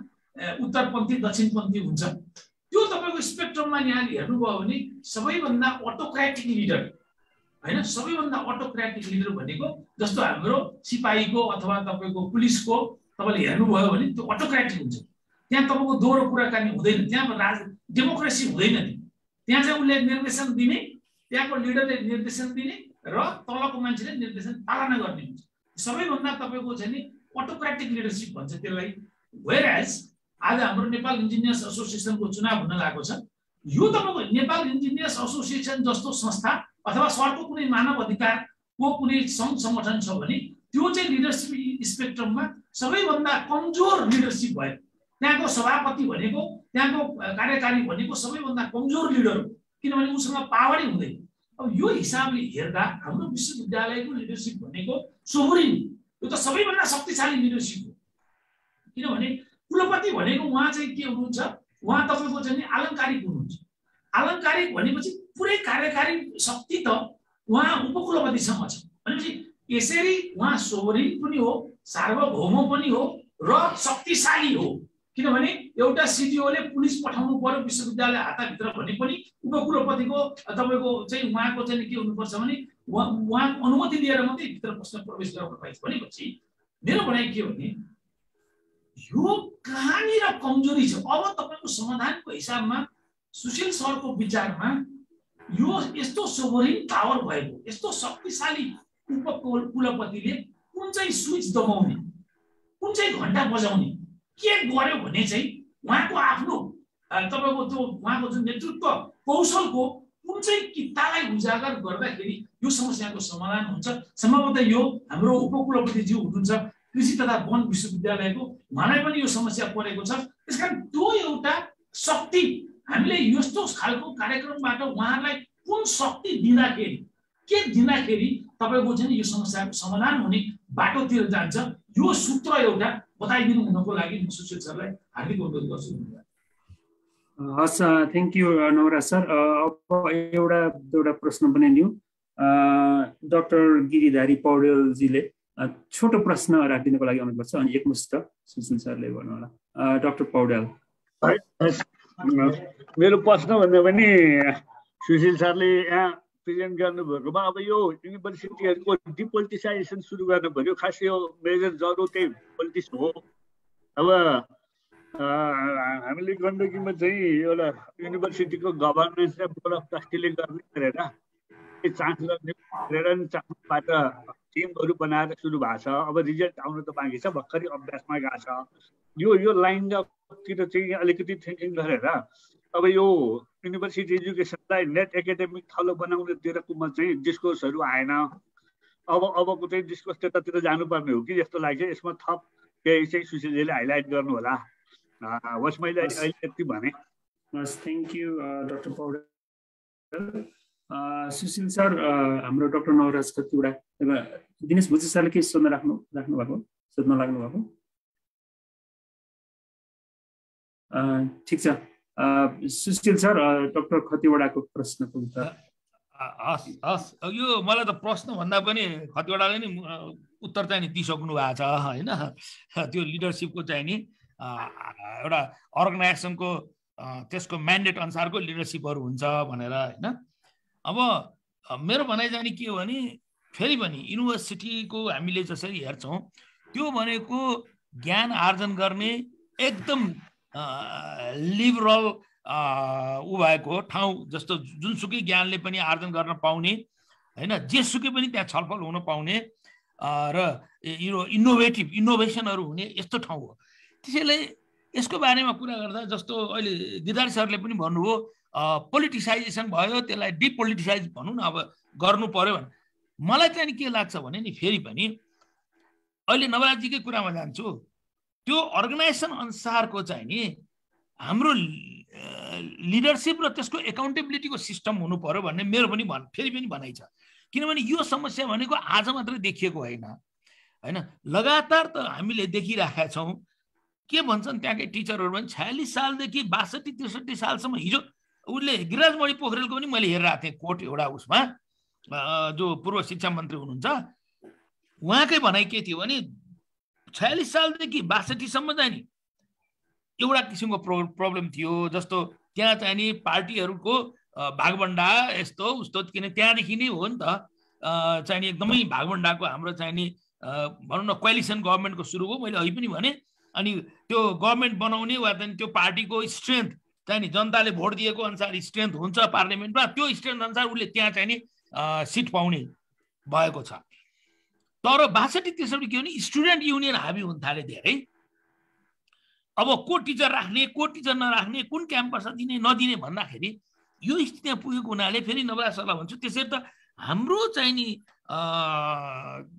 उत्तरपन्थी दक्षिणपन्थी हुन्छ। त्यो तपाईँको स्पेक्ट्रममा यहाँले हेर्नुभयो भने सबैभन्दा अटोक्रेटिक लिडर होइन? सबैभन्दा अटोक्रेटिक लिडर भनेको जस्तो हाम्रो सिपाहीको अथवा तपाईँको पुलिसको तपाईँले हेर्नुभयो भने त्यो अटोक्रेटिक हुन्छ। त्यहाँ तपाईँको दोहोरो कुराकानी हुँदैन। त्यहाँ राज डेमोक्रेसी हुँदैन। त्यहाँ चाहिँ उसले निर्देशन दिने त्यहाँको लिडरले निर्देशन दिने र तलको मान्छेले निर्देशन पालना गर्ने हुन्छ। सबैभन्दा तपाईँको चाहिँ नि अटोक्रेटिक लिडरसिप भन्छ त्यसलाई। वेयर एज आज हाम्रो नेपाल इन्जिनियर्स एसोसिएसनको चुनाव हुन लागेको छ। यो तपाईँको नेपाल इन्जिनियर्स एसोसिएसन जस्तो संस्था अथवा सरको कुनै मानव अधिकारको कुनै सङ्घ सङ्गठन छ भने त्यो चाहिँ लिडरसिप स्पेक्ट्रममा सबैभन्दा कमजोर लिडरसिप भयो। त्यहाँको सभापति भनेको त्यहाँको कार्यकारी भनेको सबैभन्दा कमजोर लिडर हो। किनभने उसँग पावरै हुँदैन। अब यो हिसाबले हेर्दा हाम्रो विश्वविद्यालयको लिडरसिप भनेको सोहोरिन यो त सबैभन्दा शक्तिशाली लिडरसिप हो किनभने कुलपति भनेको उहाँ चाहिँ के हुनुहुन्छ उहाँ तपाईँको चाहिँ आलङ्कारिक हुनुहुन्छ आलङ्कारिक भनेपछि पुरै कार्यकारी शक्ति त उहाँ उपकुलपतिसँग छ भनेपछि यसरी उहाँ सोहोरिन पनि हो सार्वभौम पनि हो र शक्तिशाली हो किनभने एउटा सिडिओले पुलिस पठाउनु पर्यो विश्वविद्यालय हाताभित्र भने पनि उपकुलपतिको तपाईँको चाहिँ उहाँको चाहिँ के हुनुपर्छ भने उहाँको अनुमति दिएर मात्रै भित्र पस्न प्रवेश गराउन पाइन्छ। भनेपछि मेरो भनाइ के भने यो कहाँनिर कमजोरी छ। अब तपाईँको समाधानको हिसाबमा सुशील सरको विचारमा यो यस्तो सोभरिन पावर भएको यस्तो शक्तिशाली उपकुलपतिले कुन चाहिँ स्विच दबाउने कुन चाहिँ घन्टा बजाउने के गर्यो भने चाहिँ उहाँको आफ्नो तपाईँको त्यो उहाँको जुन नेतृत्व कौशलको कुन चाहिँ कितालाई उजागर गर्दाखेरि यो समस्याको समाधान हुन्छ। सम्भवतः यो हाम्रो उपकुलपतिज्यू हुनुहुन्छ। कृषि तथा वन विश्वविद्यालयको उहाँलाई पनि यो समस्या परेको छ। त्यस कारण त्यो एउटा शक्ति हामीले यस्तो खालको कार्यक्रमबाट उहाँहरूलाई कुन शक्ति दिँदाखेरि के दिँदाखेरि तपाईँको चाहिँ यो समस्याको समाधान हुने बाटोतिर जान्छ यो सूत्र एउटा बताइदिनु हुनको लागि म सुशील सरलाई हार्दिक अनुरोध गर्छु। हस् थ्याङ्क यू नवराज सर। अब एउटा एउटा प्रश्न पनि लिउँ। डक्टर गिरिधारी पौडेलजीले छोटो प्रश्न राखिदिनुको लागि गर्छ अनि एकमुष्ट सुशील सरले गर्नु होला। डक्टर पौडेल। मेरो प्रश्न भन्दा पनि सुशील सरले यहाँ प्रेजेन्ट गर्नुभएकोमा अब यो युनिभर्सिटीहरूको डिपोलिटिसाइजेसन सुरु गर्नु पर्यो खास यो मेजर जरो त्यही पोलिटिक्स हो। अब हामीले गण्डकीमा चाहिँ एउटा युनिभर्सिटीको गभर्नेन्स र बोर्ड अफ ट्रस्टीले गर्ने गरेर चान्सबाट टिमहरू बनाएर सुरु भएको छ। अब रिजल्ट आउनु त बाँकी छ भर्खरै अभ्यासमा गएको छ। यो यो लाइनतिर चाहिँ अलिकति थिङ्किङ गरेर अब यो युनिभर्सिटी एजुकेसनलाई नेट एकाडेमिक थलो बनाउनेतिरकोमा चाहिँ डिस्कोर्सहरू आएन। अब अबको चाहिँ डिस्कोर्स त्यतातिर जानुपर्ने हो कि जस्तो लाग्छ यसमा थप केही चाहिँ सुशीलजीले हाइलाइट गर्नु होला होस् मैले अहिले यति भने। Thank you doctor Paudel. Sushil sir हाम्रो डक्टर नवराज कतिवटा दिनेश भुजी सरले के सोध्न राख्नु राख्नु भएको सोध्न लाग्नु भएको ठिक छ। सुशील सर डक्टर खतिवडाको प्रश्नको उत्तर? हस् हस्। यो मलाई त प्रश्न भन्दा पनि खतिवडाले नि उत्तर चाहिँ नि दिइसक्नु भएको छ होइन? त्यो लिडरसिपको चाहिँ नि एउटा अर्गनाइजेसनको त्यसको म्यान्डेट अनुसारको लिडरसिपहरू हुन्छ भनेर होइन? अब मेरो भनाइ चाहिँ नि के हो भने फेरि पनि युनिभर्सिटीको हामीले जसरी हेर्छौँ त्यो भनेको ज्ञान आर्जन गर्ने एकदम लिबरल ऊ भएको ठाउँ जस्तो जुनसुकै ज्ञानले पनि आर्जन गर्न पाउने होइन? जेसुकै पनि त्यहाँ छलफल हुन पाउने र यो इनोभेटिभ इनोभेसनहरू हुने यस्तो ठाउँ हो। त्यसैले यसको बारेमा कुरा गर्दा जस्तो अहिले गिदारी सरले पनि भन्नुभयो पोलिटिसाइजेसन भयो त्यसलाई डिपोलिटिसाइज भनौँ न अब गर्नु पर्यो भने। मलाई चाहिँ के लाग्छ भने नि फेरि पनि अहिले नवराजीकै कुरामा जान्छु। त्यो अर्गनाइजेसन अनुसारको चाहिँ नि हाम्रो लिडरसिप र त्यसको एकाउन्टेबिलिटीको सिस्टम हुनु पर्यो भन्ने मेरो पनि भन् फेरि पनि भनाइ छ। किनभने यो समस्या भनेको आज मात्रै देखिएको होइन। होइन? लगातार त हामीले देखिरहेका छौँ। के भन्छन् त्यहाँकै टिचरहरू पनि छयालिस सालदेखि बासठी त्रिसठी सालसम्म हिजो उसले गिरिराजमणि पोखरेलको पनि मैले हेरिरहेको थिएँ कोर्ट एउटा उसमा। जो पूर्व शिक्षा मन्त्री हुनुहुन्छ उहाँकै भनाइ के थियो भने छयालिस सालदेखि बासठीसम्म चाहिँ नि एउटा किसिमको प्रो प्रब्लम थियो जस्तो त्यहाँ चाहिँ नि पार्टीहरूको भागभन्डा यस्तो उस्तो किन त्यहाँदेखि नै हो नि त। चाहिँ एकदमै भागभन्डाको हाम्रो चाहिँ नि भनौँ न क्वालिसन गभर्मेन्टको सुरु हो मैले अहिले पनि भने। अनि त्यो गभर्मेन्ट बनाउने वा चाहिँ त्यो पार्टीको स्ट्रेन्थ चाहिँ नि जनताले भोट दिएको अनुसार स्ट्रेन्थ हुन्छ पार्लियामेन्टमा त्यो स्ट्रेन्थ अनुसार उसले त्यहाँ चाहिँ नि सिट पाउने भएको छ। तर बासठी त्रिसठी के भने स्टुडेन्ट युनियन हाबी हुन थाले धेरै। अब को टिचर राख्ने को टिचर नराख्ने कुन क्याम्पस दिने नदिने भन्दाखेरि यो स्थितिमा पुगेको हुनाले फेरि नवरा सल्लाह भन्छु त्यसरी त हाम्रो चाहिँ नि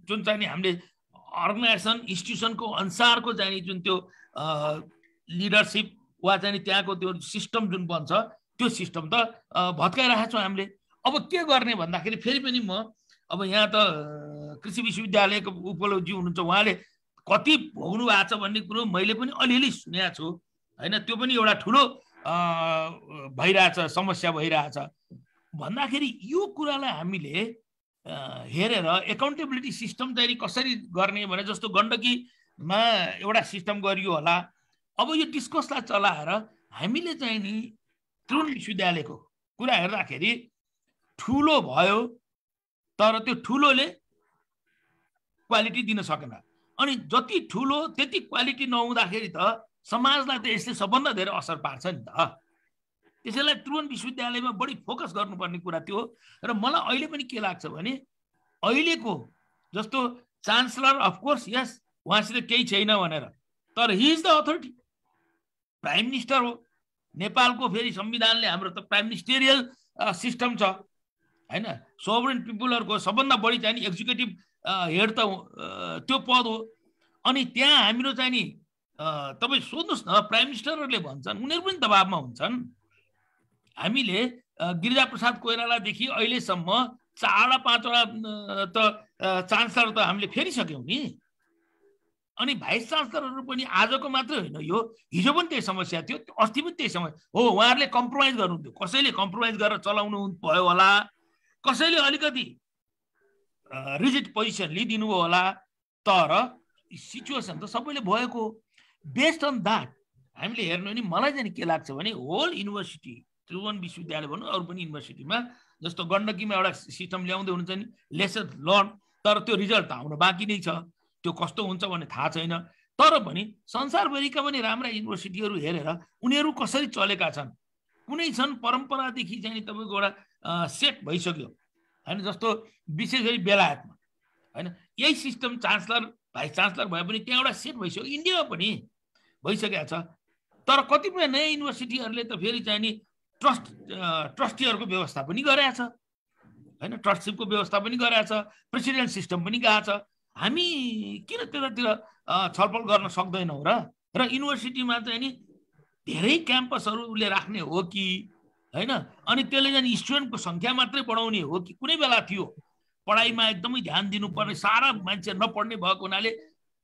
जुन चाहिँ नि हामीले अर्गनाइजेसन इन्स्टिट्युसनको अनुसारको चाहिँ जुन त्यो लिडरसिप वा चाहिँ त्यहाँको त्यो सिस्टम जुन बन्छ त्यो सिस्टम त भत्काइरहेको छौँ हामीले। अब के गर्ने भन्दाखेरि फेरि पनि म अब यहाँ त कृषि विश्वविद्यालयको उपलब्धि हुनुहुन्छ। उहाँले कति भोग्नु भएको छ भन्ने कुरो मैले पनि अलिअलि सुनेको छु। होइन त्यो पनि एउटा ठुलो भइरहेछ समस्या भइरहेछ। भन्दाखेरि यो कुरालाई हामीले हेरेर एकाउन्टेबिलिटी सिस्टम चाहिँ कसरी गर्ने भने जस्तो गण्डकीमा एउटा सिस्टम गरियो होला। अब यो डिस्कसलाई चलाएर हामीले चाहिँ नि त्रिभुवन विश्वविद्यालयको कुरा हेर्दाखेरि ठुलो भयो तर त्यो ठुलोले क्वालिटी दिन सकेन। अनि जति ठुलो त्यति क्वालिटी नहुँदाखेरि त समाजलाई त यसले सबभन्दा धेरै असर पार्छ नि त। त्यसैलाई त्रिभुवन विश्वविद्यालयमा बढी फोकस गर्नुपर्ने कुरा त्यो र मलाई अहिले पनि के लाग्छ भने अहिलेको जस्तो चान्सलर अफकोर्स यस उहाँसित केही छैन भनेर तर he is the authority prime minister हो। नेपालको फेरि संविधानले हाम्रो त प्राइम मिनिस्टेरियल सिस्टम छ। होइन? सोभरेन पिपुलहरूको सबभन्दा बढी चाहिँ एक्जिक्युटिभ हेड त त्यो पद हो। अनि त्यहाँ हाम्रो चाहिँ नि तपाईँ सोध्नुहोस् न प्राइम मिनिस्टरहरूले भन्छन् उनीहरू पनि दबाबमा हुन्छन्। हामीले गिरिजाप्रसाद कोइरालादेखि अहिलेसम्म चारवटा पाँचवटा त चान्सलर त हामीले फेरिसक्यौँ नि। अनि भाइस चान्सलरहरू पनि आजको मात्रै होइन। यो हिजो पनि त्यही समस्या थियो अस्ति पनि त्यही समस्या। हो उहाँहरूले कम्प्रोमाइज गर्नुहुन्थ्यो। कसैले कम्प्रोमाइज गरेर चलाउनु भयो होला? कसैले अलिकति रिजिट पोजिसन लिइदिनु भयो होला? तर सिचुएसन त सबैले भएको। बेस्ड अन द्याट हामीले हेर्नु भने मलाई चाहिँ के लाग्छ भने होल युनिभर्सिटी त्रिभुवन विश्वविद्यालय भनौँ अरू पनि युनिभर्सिटीमा जस्तो गण्डकीमा एउटा सिस्टम ल्याउँदै हुनुहुन्छ नि लेसन लर्न तर त्यो रिजल्ट त आउनु बाँकी नै छ। त्यो कस्तो हुन्छ भन्ने थाहा छैन। तर पनि संसारभरिका पनि राम्रा युनिभर्सिटीहरू हेरेर उनीहरू कसरी चलेका छन्? कुनै छन् परम्परादेखि चाहिँ तपाईँको एउटा सेट भइसक्यो। होइन जस्तो विशेष गरी बेलायतमा। होइन यही सिस्टम चान्सलर भाइस चान्सलर भए पनि त्यहाँ एउटा सेट भइसक्यो। इन्डियामा पनि भइसकेको छ। तर कतिपय नयाँ युनिभर्सिटीहरूले त फेरि चाहिँ नि ट्रस्ट ट्रस्टीहरूको व्यवस्था पनि गरेका छ। होइन ट्रस्टसिपको व्यवस्था पनि गरेका छ। प्रेसिडेन्ट सिस्टम पनि गएको छ। हामी किन त्यतातिर छलफल गर्न सक्दैनौँ र? र युनिभर्सिटीमा चाहिँ नि धेरै क्याम्पसहरू उसले राख्ने हो कि? होइन? अनि त्यसले चाहिँ स्टुडेन्टको सङ्ख्या मात्रै बढाउने हो कि? कुनै बेला थियो। पढाइमा एकदमै ध्यान दिनुपर्ने सारा मान्छे नपढ्ने भएको हुनाले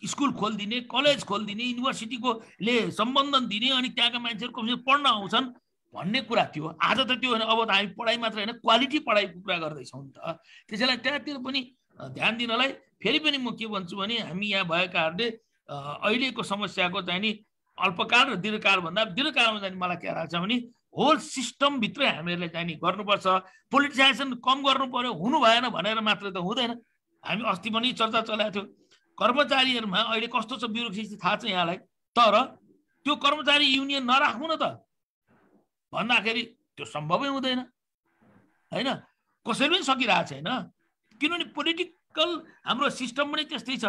स्कुल खोलिदिने कलेज खोलिदिने युनिभर्सिटीकोले सम्बन्धन दिने अनि त्यहाँका मान्छेहरू कमसेकम पढ्न आउँछन् भन्ने कुरा थियो। आज त त्यो होइन अब त हामी पढाइ मात्र होइन क्वालिटी पढाइको कुरा गर्दैछौँ नि त। त्यसैलाई त्यहाँतिर पनि ध्यान दिनलाई फेरि पनि म के भन्छु भने हामी यहाँ भएकाहरूले अहिलेको समस्याको चाहिँ नि अल्पकाल र दीर्घकाल भन्दा दीर्घकालमा चाहिँ मलाई के लाग्छ भने होल सिस्टमभित्रै हामीहरूले चाहिँ नि गर्नुपर्छ। पोलिटिसाइजेसन कम गर्नु पर्यो हुनु भएन भनेर मात्रै त हुँदैन। हामी अस्ति पनि चर्चा चलाएको थियो कर्मचारीहरूमा अहिले कस्तो छ ब्युरोक्रेसी थाहा छ यहाँलाई तर त्यो कर्मचारी युनियन नराख्नु न त। भन्दाखेरि त्यो सम्भवै हुँदैन। होइन? कसैले पनि सकिरहेको छैन। किनभने पोलिटिकल हाम्रो सिस्टम पनि त्यस्तै छ।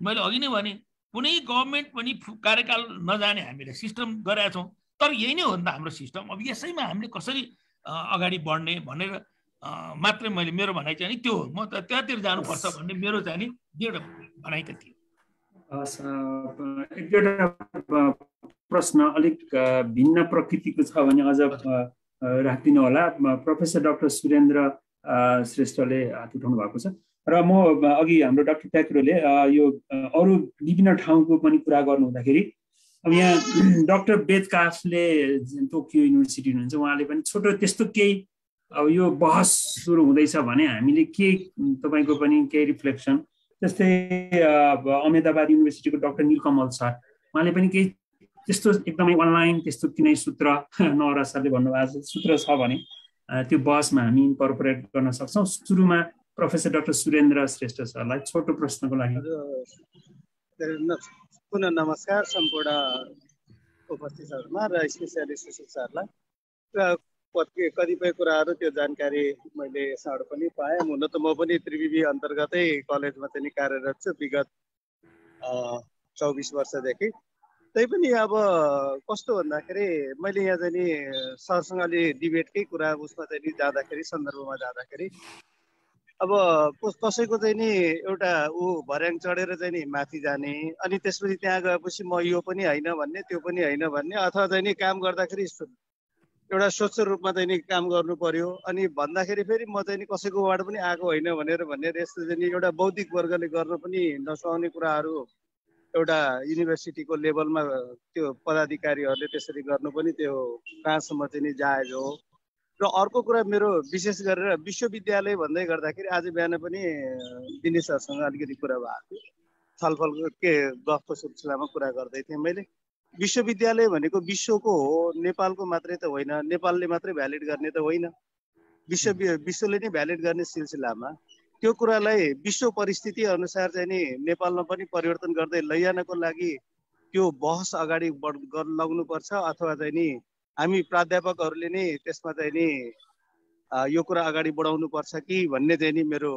मैले अघि नै भने कुनै गभर्मेन्ट पनि कार्यकाल नजाने हामीले सिस्टम गरेका छौँ तर यही नै हो नि त हाम्रो सिस्टम अब यसैमा हामीले कसरी अगाडि बढ्ने भनेर मात्रै मैले मेरो भनाइ चाहिँ त्यो हो। म त त्यहाँतिर जानुपर्छ भन्ने मेरो चाहिँ नि दुईवटा भनाइ त थियो। एक दुईवटा प्रश्न अलिक भिन्न प्रकृतिको छ भने अझ राखिदिनु होला। प्रोफेसर डाक्टर सुरेन्द्र श्रेष्ठले हात उठाउनु भएको छ। र म अघि हाम्रो डाक्टर प्याक्रोले यो अरू विभिन्न ठाउँको पनि कुरा गर्नु हुँदाखेरि अब यहाँ doctor Ved Kafle Tokyo university हुनुहुन्छ उहाँले पनि छोटो त्यस्तो केही अब यो बहस सुरु हुँदैछ भने हामीले के तपाईँको पनि केही रिफ्लेक्सन? जस्तै अहमेदाबाद युनिभर्सिटीको डक्टर निलकमल सर उहाँले पनि केही त्यस्तो एकदमै अनलाइन त्यस्तो कुनै सूत्र नवरा सरले भन्नुभएको छ सूत्र छ भने त्यो बसमा हामी इन्कर्पोरेट गर्न सक्छौँ। सुरुमा प्रोफेसर डाक्टर सुरेन्द्र श्रेष्ठ सरलाई छोटो प्रश्नको लागि। पुनः नमस्कार सम्पूर्ण उपस्थितहरूमा र स्पेसियली सुशील सरलाई। र कतिपय कुराहरू त्यो जानकारी मैले यहाँबाट पनि पाएँ। हुन त म पनि त्रिवेणी अन्तर्गतै कलेजमा चाहिँ कार्यरत छु। विगत चौबिस वर्षदेखि। पनि अब कस्तो भन्दाखेरि मैले यहाँ चाहिँ नि सरसँग अलि डिबेटकै कुरा उसमा चाहिँ नि जाँदाखेरि सन्दर्भमा जाँदाखेरि अब कसैको चाहिँ नि एउटा ऊ भर्याङ चढेर चाहिँ नि माथि जाने अनि त्यसपछि त्यहाँ गएपछि म यो पनि होइन भन्ने त्यो पनि होइन भन्ने अथवा चाहिँ नि काम गर्दाखेरि एउटा स्वच्छ रूपमा चाहिँ नि काम गर्नु पर्यो अनि भन्दाखेरि फेरि म चाहिँ नि कसैकोबाट पनि आएको होइन भनेर भनेर यस्तो चाहिँ नि एउटा बौद्धिक वर्गले गर्न पनि नसुहाउने कुराहरू एउटा युनिभर्सिटीको लेभलमा त्यो पदाधिकारीहरूले त्यसरी गर्नु पनि त्यो कहाँसम्म चाहिँ नि जायज हो? र अर्को कुरा मेरो विशेष गरेर विश्वविद्यालय भन्दै गर्दाखेरि आज बिहान पनि दिनेश सरसँग अलिकति कुरा भएको थियो। छलफल के गफको सिलसिलामा कुरा गर्दै थिएँ मैले। विश्वविद्यालय भनेको विश्वको हो नेपालको मात्रै त होइन। नेपालले मात्रै भ्यालिड गर्ने त होइन। विश्व विश्वले नै भ्यालिड गर्ने सिलसिलामा त्यो कुरालाई विश्व परिस्थिति अनुसार चाहिँ नि नेपालमा पनि परिवर्तन गर्दै लैजानको लागि त्यो बहस अगाडि बढ पर्छ अथवा चाहिँ नि हामी प्राध्यापकहरूले नै त्यसमा चाहिँ नि यो कुरा अगाडि बढाउनु पर्छ कि भन्ने चाहिँ नि मेरो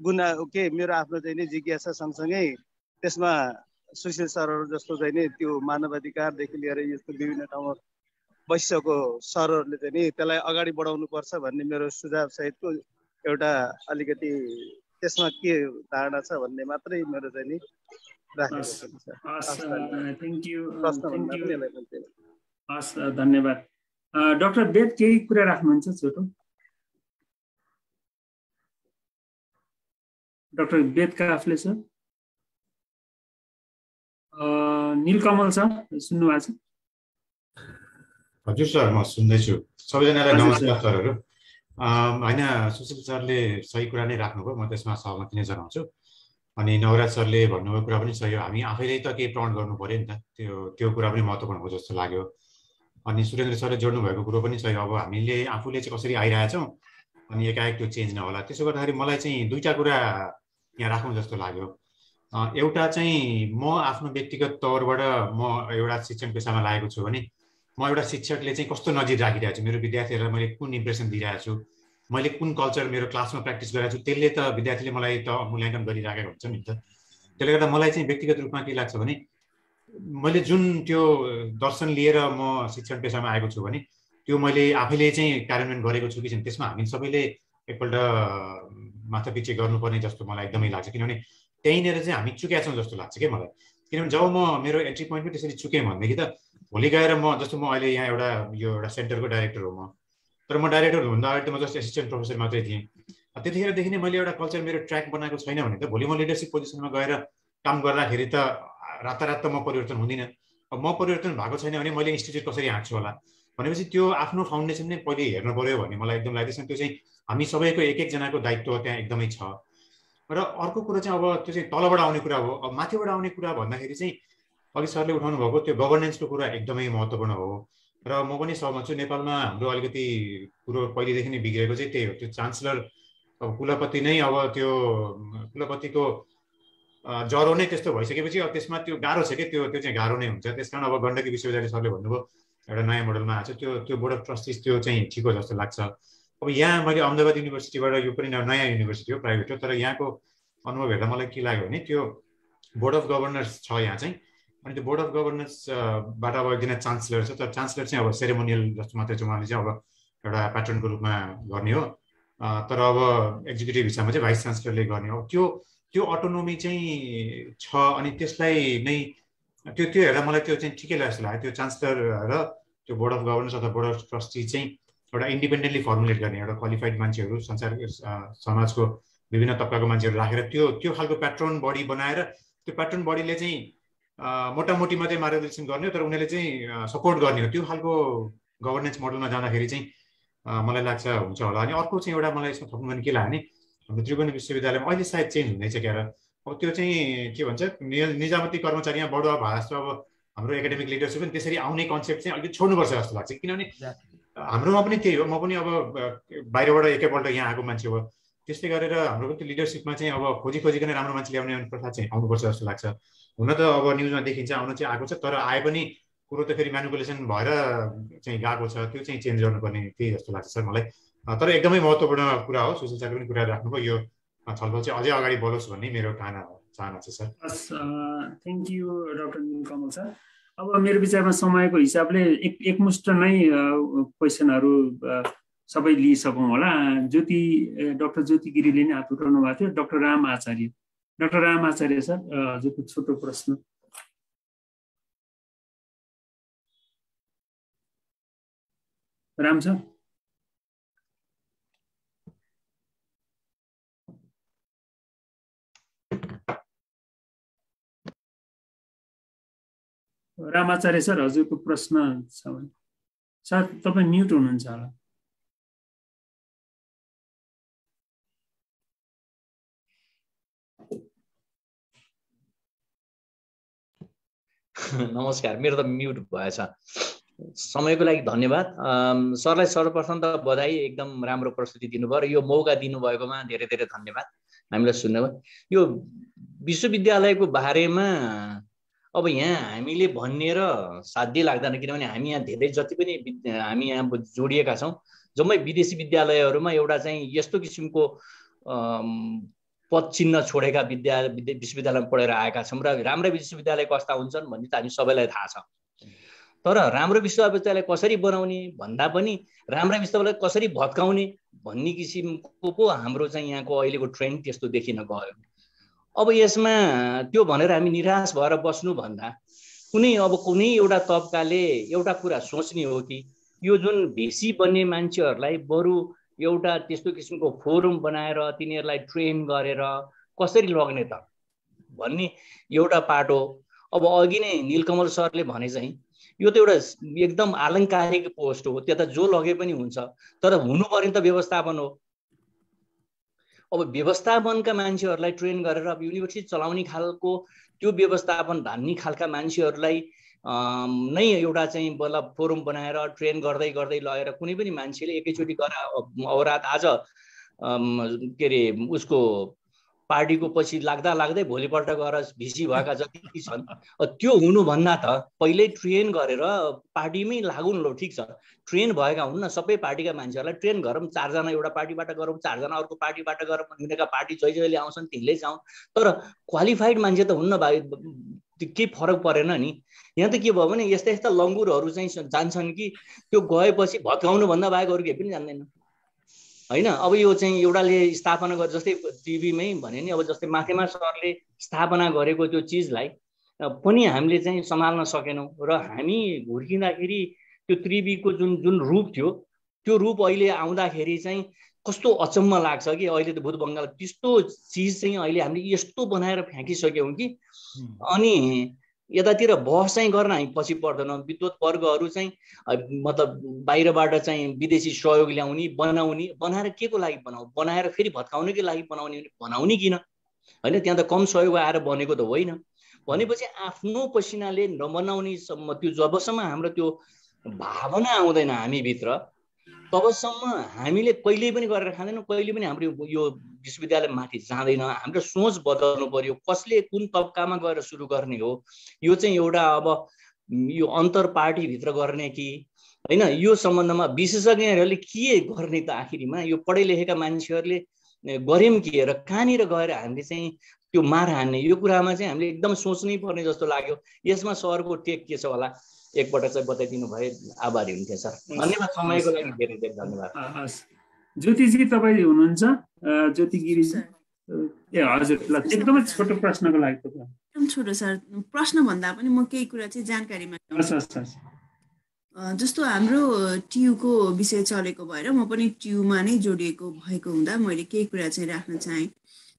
गुना के मेरो आफ्नो चाहिँ नि जिज्ञासा सँगसँगै त्यसमा सुशील सरहरू जस्तो चाहिँ नि त्यो मानवाधिकारदेखि लिएर यस्तो विभिन्न ठाउँमा वैश्यको सरहरूले चाहिँ नि त्यसलाई अगाडि बढाउनु पर्छ भन्ने मेरो सुझाव सहितको एउटा अलिकति त्यसमा के धारणा छ भन्ने मात्रै मेरो चाहिँ नि हस् धन्यवाद। डक्टर वेद केही कुरा राख्नुहुन्छ छोटो? डक्टर वेद काफले छ निलकमल छ सुन्नु भएको छ? हजुर सर म सुन्दैछु। सबैजनालाई नमस्कार सरहरू। होइन सुशील सरले सही कुरा नै राख्नुभयो। म त्यसमा सहमति नै जनाउँछु। अनि नवराज सरले भन्नुभयो कुरा पनि सही हो। हामी आफैले त केही प्रण गर्नु पऱ्यो नि त। त्यो त्यो कुरा पनि महत्त्वपूर्ण हो जस्तो लाग्यो। अनि सुरेन्द्र सरले जोड्नु भएको कुरो पनि सही अब हामीले आफूले चाहिँ कसरी आइरहेछौँ अनि एकाएक त्यो चेन्ज नहोला। त्यसो गर्दाखेरि मलाई चाहिँ दुईवटा कुरा यहाँ राखौँ जस्तो लाग्यो। एउटा चाहिँ म आफ्नो व्यक्तिगत तौरबाट म एउटा शिक्षण पेसामा लागेको छु भने म एउटा शिक्षकले चाहिँ कस्तो नजिर राखिरहेको छु? मेरो विद्यार्थीहरूलाई मैले कुन इम्प्रेसन दिइरहेको छु? मैले कुन कल्चर मेरो क्लासमा प्र्याक्टिस गरेको छु? त्यसले त विद्यार्थीले मलाई त मूल्याङ्कन गरिराखेको हुन्छ नि त। त्यसले गर्दा मलाई चाहिँ व्यक्तिगत रूपमा के लाग्छ भने मैले जुन त्यो दर्शन लिएर म शिक्षण पेसामा आएको छु भने त्यो मैले आफैले चाहिँ कार्यान्वयन गरेको छु कि छैन? त्यसमा हामी सबैले एकपल्ट माथापिच्छे गर्नुपर्ने जस्तो मलाई एकदमै लाग्छ। किनभने त्यहीँनिर चाहिँ हामी चुकेका छौँ जस्तो लाग्छ क्या मलाई। किनभने जब म मेरो एन्ट्री पोइन्ट पनि त्यसरी चुकेँ भनेदेखि त भोलि गएर म जस्तो म अहिले यहाँ एउटा यो एउटा सेन्टरको डाइरेक्टर हो म। तर म डाइरेक्टर हुँदा अगाडि त म जस्ट एसिस्टेन्ट प्रोफेसर मात्रै थिएँ। त्यतिखेरदेखि नै मैले एउटा कल्चर मेरो ट्र्याक बनाएको छैन भने त भोलि म लिडरसिप पोजिसनमा गएर काम गर्दाखेरि त रातारात त म परिवर्तन हुँदिनँ। अब म परिवर्तन भएको छैन भने मैले इन्स्टिच्युट कसरी हाँक्छु होला? भनेपछि त्यो आफ्नो फाउन्डेसन नै पहिले हेर्नु पऱ्यो भन्ने मलाई एकदम लाग्दैछ त्यो चाहिँ हामी सबैको एक एकजनाको दायित्व त्यहाँ एकदमै छ। र अर्को कुरो चाहिँ अब त्यो चाहिँ तलबाट आउने कुरा हो। अब माथिबाट आउने कुरा भन्दाखेरि चाहिँ अघि सरले उठाउनु भएको त्यो गभर्नेन्सको कुरा एकदमै महत्त्वपूर्ण हो। र म पनि सहमत छु नेपालमा हाम्रो अलिकति कुरो पहिलेदेखि नै बिग्रेको चाहिँ त्यही हो। त्यो चान्सलर अब कुलपति नै अब त्यो कुलपतिको ज्वरो नै त्यस्तो भइसकेपछि अब त्यसमा त्यो गाह्रो छ कि? त्यो त्यो चाहिँ गाह्रो नै हुन्छ। त्यस कारण अब गण्डकी विश्वविद्यालय सरले भन्नुभयो एउटा नयाँ मोडलमा आएको छ। त्यो त्यो बोर्ड अफ ट्रस्टिज त्यो चाहिँ ठिक हो जस्तो लाग्छ। अब यहाँ मैले अहमदाबाद युनिभर्सिटीबाट यो पनि नयाँ युनिभर्सिटी हो प्राइभेट हो। तर यहाँको अनुभव हेर्दा मलाई के लाग्यो भने त्यो बोर्ड अफ गभर्नर्स छ यहाँ चाहिँ। अनि त्यो बोर्ड अफ गभर्नेन्सबाट अब एकजना चान्सलर छ तर चान्सलर चाहिँ अब सेरेमोनियल जस्तो मात्रै चाहिँ उहाँले चाहिँ अब एउटा प्याटर्नको रूपमा गर्ने हो। तर अब एक्जिक्युटिभ हिसाबमा चाहिँ भाइस चान्सलरले गर्ने हो। त्यो त्यो अटोनोमी चाहिँ छ अनि त्यसलाई नै त्यो त्यो हेर्दा मलाई त्यो चाहिँ ठिकै लाग्छ लाग्यो। त्यो चान्सलर र त्यो बोर्ड अफ गभर्नेन्स अथवा बोर्ड अफ ट्रस्टी चाहिँ एउटा इन्डिपेन्डेन्टली फर्मुलेट गर्ने एउटा क्वालिफाइड मान्छेहरू संसार समाजको विभिन्न तबकाको मान्छेहरू राखेर त्यो त्यो खालको प्याट्रोन बडी बनाएर त्यो प्याट्रोन बडीले चाहिँ मोटामोटी मात्रै मार्गदर्शन गर्ने हो तर उनीहरूले चाहिँ सपोर्ट गर्ने हो। त्यो खालको गभर्नेन्स मोडलमा जाँदाखेरि चाहिँ मलाई लाग्छ हुन्छ होला। अनि अर्को चाहिँ एउटा मलाई यसमा थप्नु भने के लाग्यो भने हाम्रो त्रिवेणी विश्वविद्यालयमा अहिले सायद चेन्ज हुँदैछ क्यार अब त्यो चाहिँ के भन्छ निजामती कर्मचारी यहाँ बढुवा भए जस्तो अब हाम्रो एकाडेमिक लिडरसिप पनि त्यसरी आउने कन्सेप्ट चाहिँ अलिक छोड्नुपर्छ जस्तो लाग्छ। किनभने हाम्रोमा पनि त्यही हो। म पनि अब बाहिरबाट एकैपल्ट यहाँ आएको मान्छे हो। त्यसले गरेर हाम्रो पनि त्यो लिडरसिपमा चाहिँ अब खोजी खोजिकन राम्रो मान्छे ल्याउने प्रथा चाहिँ आउनुपर्छ जस्तो लाग्छ। हुन त अब न्युजमा देखिन्छ आउनु चाहिँ आएको छ तर आए पनि कुरो त फेरि म्यानुपुलेसन भएर चाहिँ गएको छ त्यो चाहिँ चेन्ज गर्नुपर्ने त्यही जस्तो लाग्छ सर मलाई। तर एकदमै महत्त्वपूर्ण कुरा हो सुशील सरले पनि कुरा राख्नुभयो यो छलफल चाहिँ अझै अगाडि बढोस् भन्ने मेरो चाहना चाहना छ sir. Thank you doctor Kamal sir अब मेरो विचारमा समयको हिसाबले एक एकमुष्ट नै क्वेसनहरू सबै लिइसकौँ होला। ज्योति डक्टर ज्योति गिरीले नै हात उठाउनु भएको थियो doctor Ram Acharya. Doctor Ram Acharya sir हजुरको छोटो प्रश्न। राम छ रामाचार्य सर हजुरको प्रश्न छ भने। सर तपाईँ म्युट हुनुहुन्छ होला। नमस्कार मेरो त म्युट भएछ। समयको लागि धन्यवाद। सरलाई सर्वप्रथम त बधाई एकदम राम्रो प्रस्तुति दिनुभयो र यो मौका दिनुभएकोमा धेरै धेरै धन्यवाद। हामीलाई सुन्नुभयो। यो विश्वविद्यालयको बारेमा अब यहाँ हामीले भन्ने र साध्य लाग्दैन किनभने हामी यहाँ धेरै जति पनि हामी यहाँ जोडिएका छौँ जम्मै विदेशी विद्यालयहरूमा एउटा चाहिँ यस्तो किसिमको पद चिन्ह छोडेका विद्या विश्वविद्यालयमा पढेर आएका छौँ र राम्रा विश्वविद्यालय कस्ता हुन्छन् भन्ने त हामी सबैलाई थाहा छ। तर राम्रो विश्वविद्यालय कसरी बनाउने भन्दा पनि राम्रा विश्वविद्यालय कसरी भत्काउने भन्ने किसिमको पो हाम्रो चाहिँ यहाँको अहिलेको ट्रेन्ड त्यस्तो देखिन गयो। अब यसमा त्यो भनेर हामी निराश भएर बस्नुभन्दा कुनै अब कुनै एउटा तबकाले एउटा कुरा सोच्ने हो कि यो जुन भेसी बन्ने मान्छेहरूलाई बरु एउटा त्यस्तो किसिमको फोरम बनाएर तिनीहरूलाई ट्रेन गरेर कसरी लग्ने त? भन्ने एउटा पाटो अब अघि नै निलकमल सरले भने चाहिँ यो त एउटा एकदम आलङ्कारिक पोस्ट हो। त्यता जो लगे पनि हुन्छ। तर हुनुपर्ने त व्यवस्थापन हो। अब व्यवस्थापनका मान्छेहरूलाई ट्रेन गरेर अब युनिभर्सिटी चलाउने खालको त्यो व्यवस्थापन धान्ने खालका मान्छेहरूलाई नै एउटा चाहिँ बल्ल फोरम बनाएर ट्रेन गर्दै गर्दै लगेर कुनै पनि मान्छेले एकैचोटि गएर औरात आज के अरे उसको पार्टीको पछि लाग्दा लाग्दै भोलिपल्ट गएर भिसी भएका जति छन् त्यो हुनुभन्दा त पहिल्यै ट्रेन गरेर पार्टीमै लागु न ठिक छ। ट्रेन भएका हुन्न सबै पार्टीका मान्छेहरूलाई ट्रेन गरौँ चारजना एउटा पार्टीबाट गरौँ चारजना अर्को पार्टीबाट गरौँ उनीहरूका पार्टी जहिले जहिले आउँछन् तिनले जाउँ। तर क्वालिफाइड मान्छे त हुन्न भाइ केही फरक परेन नि? यहाँ त के भयो भने यस्ता यस्ता लङ्गुरहरू चाहिँ जान्छन् कि त्यो गएपछि भत्काउनु भन्दा बाहेक अरू केही पनि जान्दैन। होइन? अब यो चाहिँ एउटाले स्थापना गरे जस्तै टिभीमै भने नि अब जस्तै माथेमा सरले स्थापना गरेको त्यो चिजलाई पनि हामीले चाहिँ सम्हाल्न सकेनौँ र हामी हुर्किँदाखेरि त्यो त्रिवीको जुन जुन रूप थियो त्यो रूप अहिले आउँदाखेरि चाहिँ कस्तो अचम्म लाग्छ कि अहिले त भूत बङ्गाल त्यस्तो चिज चाहिँ अहिले हामीले यस्तो बनाएर फ्याँकिसक्यौँ कि अनि यतातिर बहस चाहिँ गर्न हामी पछि पर्दैनौँ। विद्वत वर्गहरू चाहिँ मतलब बाहिरबाट चाहिँ विदेशी सहयोग ल्याउने बनाउने बनाएर के को लागि बनाऊ? बनाएर फेरि भत्काउनेकै लागि बनाउने बनाउने किन? होइन त्यहाँ त कम सहयोग आएर बनेको त होइन। भनेपछि आफ्नो पसिनाले नबनाउनेसम्म त्यो जबसम्म हाम्रो त्यो भावना आउँदैन हामीभित्र तबसम्म हामीले कहिले पनि गरेर खाँदैनौँ कहिले पनि हाम्रो यो विश्वविद्यालय माथि जाँदैन। हाम्रो सोच बदल्नु पर्यो कसले कुन तब्कामा गएर सुरु गर्ने हो यो चाहिँ एउटा अब यो अन्तर पार्टीभित्र गर्ने कि होइन? यो सम्बन्धमा विशेषज्ञहरूले के गर्ने त आखिरीमा? यो पढे लेखेका मान्छेहरूले गऱ्यौँ के र कहाँनिर गएर हामीले चाहिँ त्यो मार हान्ने? यो कुरामा चाहिँ हामीले एकदम सोच्नै पर्ने जस्तो लाग्यो। यसमा सरको टेक के छ होला? एकपल्ट चाहिँ बताइदिनु भए आभारी हुन्थ्यो सर। धन्यवाद समयको लागि धेरै धेरै धन्यवाद। ज्योतिजी तपाईँ हुनुहुन्छ? ज्योति गिरिजी ए हजुर। ल एकदमै छोटो प्रश्नको लागि एकदम छोटो सर। प्रश्न भन्दा पनि म केही कुरा चाहिँ जानकारीमा जस्तो हाम्रो ट्युको विषय चलेको भएर म पनि ट्युमा नै जोडिएको भएको हुँदा मैले केही कुरा चाहिँ राख्न चाहेँ।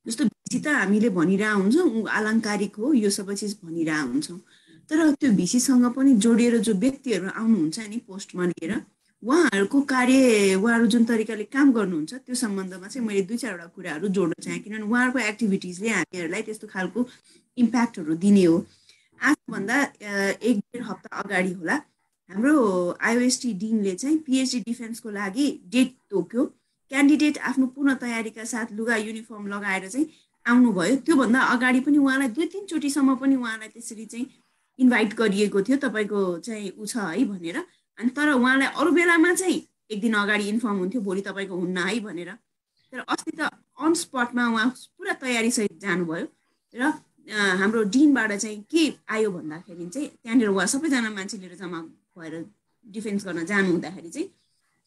जस्तो भिसी त हामीले भनिरह हुन्छौँ आलङ्कारिक हो यो सबै चिज भनिरह हुन्छौँ। तर त्यो भिसीसँग पनि जोडिएर जो व्यक्तिहरू आउनुहुन्छ नि पोस्टमा लिएर उहाँहरूको कार्य उहाँहरू जुन तरिकाले काम गर्नुहुन्छ त्यो सम्बन्धमा चाहिँ मैले दुई चारवटा कुराहरू जोड्न चाहेँ। किनभने उहाँहरूको एक्टिभिटिजले हामीहरूलाई त्यस्तो खालको इम्प्याक्टहरू दिने हो। आजभन्दा एक डेढ हप्ता अगाडि होला। हाम्रो आइओएसटी डिनले चाहिँ पिएचडी डिफेन्सको लागि डेट तोक्यो। क्यान्डिडेट आफ्नो पूर्ण तयारीका साथ लुगा युनिफर्म लगाएर चाहिँ आउनुभयो। त्योभन्दा अगाडि पनि उहाँलाई दुई तिनचोटिसम्म पनि उहाँलाई त्यसरी चाहिँ इन्भाइट गरिएको थियो तपाईँको चाहिँ ऊ छ है भनेर। अनि तर उहाँलाई अरू बेलामा चाहिँ एक दिन अगाडि इन्फर्म हुन्थ्यो भोलि तपाईँको हुन्न है भनेर। तर अस्ति त अन स्पटमा उहाँ पुरा तयारीसहित जानुभयो। र हाम्रो डिनबाट चाहिँ के आयो भन्दाखेरि चाहिँ त्यहाँनिर उहाँ सबैजना मान्छे लिएर जम्मा भएर डिफेन्स गर्न जानु हुँदाखेरि चाहिँ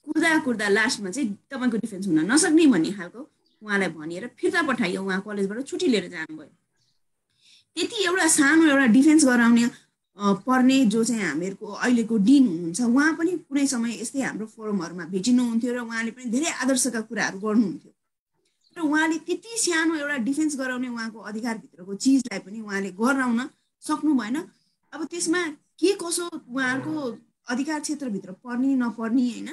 कुर्दा कुर्दा लास्टमा चाहिँ तपाईँको डिफेन्स हुन नसक्ने भन्ने खालको उहाँलाई भनेर फिर्ता पठाइयो। उहाँ कलेजबाट छुट्टी लिएर जानुभयो। त्यति एउटा सानो एउटा डिफेन्स गराउने पर्ने जो चाहिँ हामीहरूको अहिलेको डिन हुनुहुन्छ उहाँ पनि कुनै समय यस्तै हाम्रो फोरमहरूमा भेटिनुहुन्थ्यो र उहाँले पनि धेरै आदर्शका कुराहरू गर्नुहुन्थ्यो। र उहाँले त्यति सानो एउटा डिफेन्स गराउने उहाँको अधिकारभित्रको चिजलाई पनि उहाँले गराउन सक्नु भएन। अब त्यसमा के कसो उहाँको अधिकार क्षेत्रभित्र पर्ने नपर्ने होइन?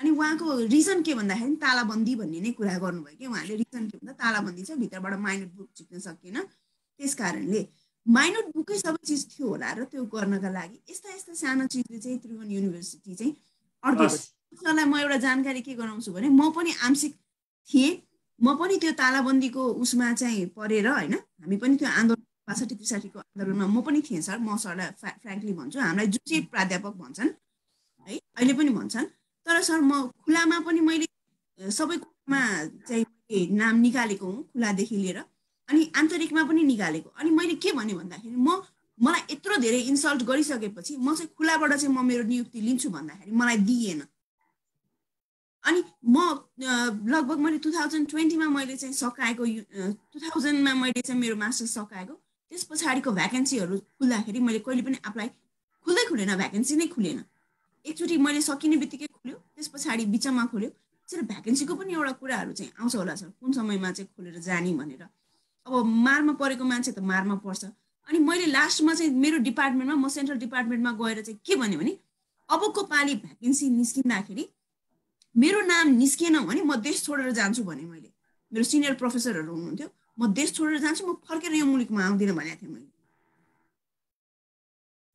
अनि उहाँको रिजन के भन्दाखेरि तालाबन्दी भन्ने नै कुरा गर्नुभयो कि? उहाँले रिजन के भन्दा तालाबन्दी छ भित्रबाट माइनर बुक झिक्न सकेन त्यस कारणले माइनर बुकै सबै चिज थियो होला र त्यो गर्नका लागि यस्ता यस्ता सानो चिजले चाहिँ त्रिभुवन युनिभर्सिटी चाहिँ अड्केको म एउटा जानकारी के गराउँछु भने म पनि आंशिक थिएँ म पनि त्यो तालाबन्दीको उसमा चाहिँ परेर होइन हामी पनि त्यो आन्दोलन बासठी त्रिसाठीको आन्दोलनमा म पनि थिएँ सर म सरलाई फ्या फ्रेङ्कली भन्छु हामीलाई जुन चाहिँ प्राध्यापक भन्छन् है अहिले पनि भन्छन् तर सर म खुलामा पनि मैले सबै कुरामा चाहिँ नाम निकालेको हुँ खुलादेखि लिएर। अनि आन्तरिकमा पनि निकालेको। अनि मैले के भने भन्दाखेरि म मलाई यत्रो धेरै इन्सल्ट गरिसकेपछि म चाहिँ खुलाबाट चाहिँ म मेरो नियुक्ति लिन्छु भन्दाखेरि मलाई दिएन। अनि म लगभग मैले टु थाउजन्ड ट्वेन्टीमा मैले चाहिँ सकाएको टु थाउजन्डमा मैले चाहिँ मेरो मास्टर्स सकाएको। त्यस पछाडिको भ्याकेन्सीहरू खुल्दाखेरि मैले कहिले पनि एप्लाई खुल्दै खुलेन भ्याकेन्सी नै खुलेन। एकचोटि मैले सकिने बित्तिकै खुल्यो त्यस पछाडि बिचमा खोल्यो। त्यसरी भ्याकेन्सीको पनि एउटा कुराहरू चाहिँ आउँछ होला सर कुन समयमा चाहिँ खोलेर जाने भनेर। अब मारमा परेको मान्छे त मारमा पर्छ। अनि मैले लास्टमा चाहिँ मेरो डिपार्टमेन्टमा म सेन्ट्रल डिपार्टमेन्टमा गएर चाहिँ के भने भने अबको पालि भ्याकेन्सी निस्किँदाखेरि मेरो नाम निस्किएन भने म देश छोडेर जान्छु भने मैले। मेरो सिनियर प्रोफेसरहरू हुनुहुन्थ्यो म देश छोडेर जान्छु म फर्केर यो मुलुकमा आउँदिनँ भनेको थिएँ मैले।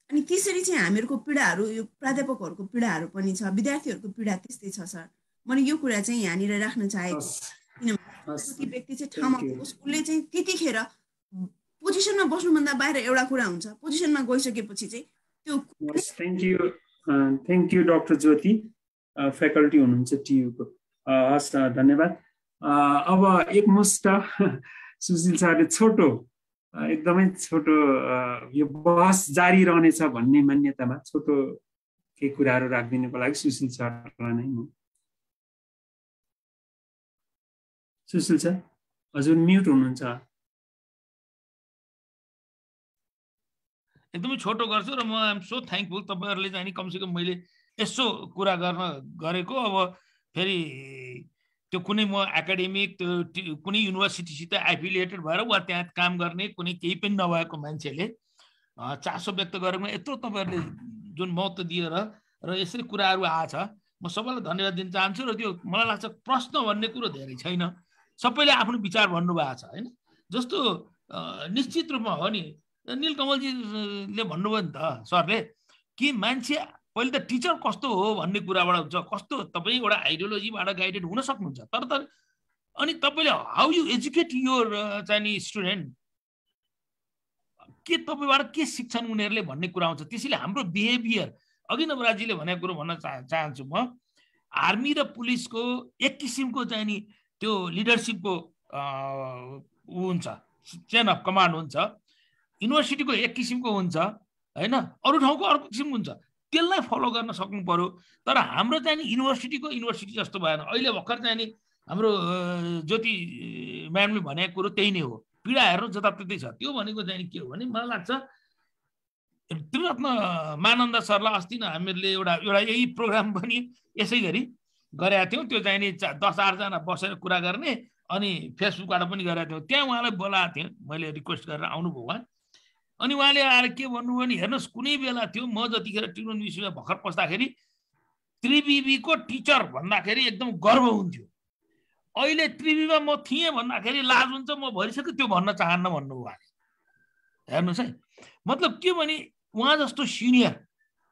अनि त्यसरी चाहिँ हामीहरूको पीडाहरू यो प्राध्यापकहरूको पीडाहरू पनि छ विद्यार्थीहरूको पीडा त्यस्तै छ सर। मैले यो कुरा चाहिँ यहाँनिर राख्न चाहेको किनभने कति व्यक्ति चाहिँ ठाउँमा होस् उसले चाहिँ त्यतिखेर पोजिसनमा बस्नुभन्दा बाहिर एउटा कुरा हुन्छ। पोजिसनमा गइसकेपछि चाहिँ त्यो thank you thank you doctor Jyoti faculty हुनुहुन्छ टियुको हस् धन्यवाद। अब एकमुष्ट सुशील सरले छोटो एकदमै छोटो यो बहस जारी रहनेछ भन्ने मान्यतामा छोटो केही कुराहरू राखिदिनुको लागि सुशील सरलाई नै म सुशील सर? हजुर म्युट हुनुहुन्छ। एकदमै छोटो गर्छु र म आइम सो थ्याङ्कफुल तपाईँहरूले चाहिँ कमसेकम मैले यसो कुरा गर्न गरेको। अब फेरि त्यो कुनै म एकाडेमिक त्यो कुनै युनिभर्सिटीसित एफिलिएटेड भएर वा त्यहाँ काम गर्ने कुनै केही पनि नभएको मान्छेले चासो व्यक्त गरेकोमा यत्रो तपाईँहरूले जुन महत्त्व दिएर र यसरी कुराहरू आएछ म सबैलाई धन्यवाद दिन चाहन्छु र त्यो मलाई लाग्छ प्रश्न भन्ने कुरो धेरै छैन। सबैले आफ्नो विचार भन्नुभएको छ होइन? जस्तो निश्चित रूपमा हो नि निलकमलजीले भन्नुभयो नि त सरले कि मान्छे पहिले त टिचर कस्तो हो भन्ने कुराबाट हुन्छ कस्तो तपाईँ एउटा आइडियोलोजीबाट गाइडेड हुन सक्नुहुन्छ तर त अनि तपाईँले हाउ यु एजुकेट योर चाहिँ नि स्टुडेन्ट के तपाईँबाट के सिक्छन् उनीहरूले भन्ने कुरा आउँछ त्यसैले हाम्रो बिहेभियर अघि नवराजीले भनेको कुरो भन्न चाह चाहन्छु म आर्मी र पुलिसको एक किसिमको चाहिँ नि त्यो लिडरसिपको ऊ हुन्छ चेन अफ कमान्ड हुन्छ। युनिभर्सिटीको एक किसिमको हुन्छ होइन? अरू ठाउँको अर्को किसिमको हुन्छ। त्यसलाई फलो गर्न सक्नु पर्यो। तर हाम्रो चाहिँ नि युनिभर्सिटीको युनिभर्सिटी जस्तो भएन। अहिले भर्खर चाहिँ नि हाम्रो ज्योति म्यामले भनेको कुरो त्यही नै हो। पीडा हेर्नु जताततै छ। त्यो भनेको चाहिँ के हो भने मलाई लाग्छ त्रिरत्न मानन्द सरलाई अस्ति नै हामीहरूले एउटा एउटा यही प्रोग्राम पनि यसै गरी गरेका थियौँ। त्यो चाहिँ नि दस आठजना बसेर कुरा गर्ने अनि फेसबुकबाट पनि गरेका थियौँ। त्यहाँ उहाँलाई बोलाएको थिएँ। मैले रिक्वेस्ट गरेर आउनुभयो उहाँ अनि उहाँले आएर के भन्नुभयो भने हेर्नुहोस् कुनै बेला थियो म जतिखेर त्रिभुवन विश्वमा भर्खर पस्दाखेरि त्रिविको टिचर भन्दाखेरि एकदम गर्व हुन्थ्यो। अहिले त्रिवीमा म थिएँ भन्दाखेरि लाज हुन्छ म भइसक्यो त्यो भन्न चाहन्न भन्नु उहाँले। हेर्नुहोस् है। मतलब के भने उहाँ जस्तो सिनियर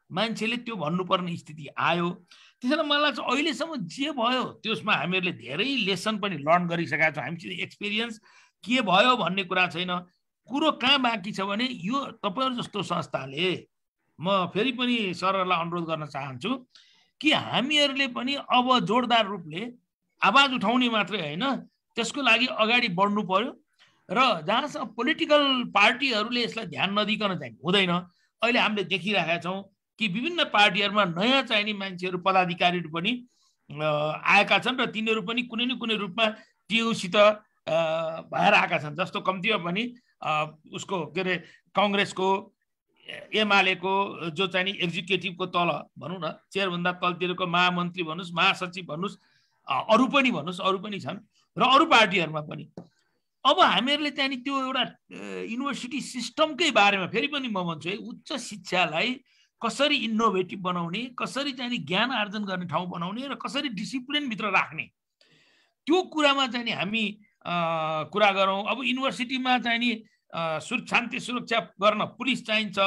मान्छेले त्यो भन्नुपर्ने स्थिति आयो। त्यसैले मलाई लाग्छ अहिलेसम्म जे भयो त्यसमा हामीहरूले धेरै लेसन पनि लर्न गरिसकेका छौँ। हामीसित एक्सपिरियन्स के भयो भन्ने कुरा छैन। कुरो कहाँ बाँकी छ भने यो तपाईँहरू जस्तो संस्थाले म फेरि पनि सरहरूलाई अनुरोध गर्न चाहन्छु कि हामीहरूले पनि अब जोरदार रूपले आवाज उठाउने मात्रै होइन त्यसको लागि अगाडि बढ्नु पर्यो र जहाँसम्म पोलिटिकल पार्टीहरूले यसलाई ध्यान नदिकन चाहिँ हुँदैन अहिले हामीले देखिरहेका छौँ। कि विभिन्न पार्टीहरूमा नयाँ चाहिने मान्छेहरू पदाधिकारीहरू पनि आएका छन् र तिनीहरू पनि कुनै न कुनै रूपमा टियुसित भएर आएका छन्। जस्तो कम्तीमा पनि उसको के अरे कङ्ग्रेसको एमालेको जो चाहिँ एक्जिक्युटिभको तल भनौँ न चेयरभन्दा तलतिरको महामन्त्री भन्नुहोस् महासचिव भन्नुहोस् अरू पनि भन्नुहोस् अरू पनि छन् र अरू पार्टीहरूमा पनि। अब हामीहरूले त्यहाँनिर त्यो एउटा युनिभर्सिटी सिस्टमकै बारेमा फेरि पनि म भन्छु है उच्च शिक्षालाई कसरी इनोभेटिभ बनाउने कसरी चाहिँ ज्ञान आर्जन गर्ने ठाउँ बनाउने र कसरी डिसिप्लिनभित्र राख्ने? त्यो कुरामा चाहिँ हामी कुरा गरौँ। अब युनिभर्सिटीमा चाहिँ नि सुर शान्ति सुरक्षा गर्न पुलिस चाहिन्छ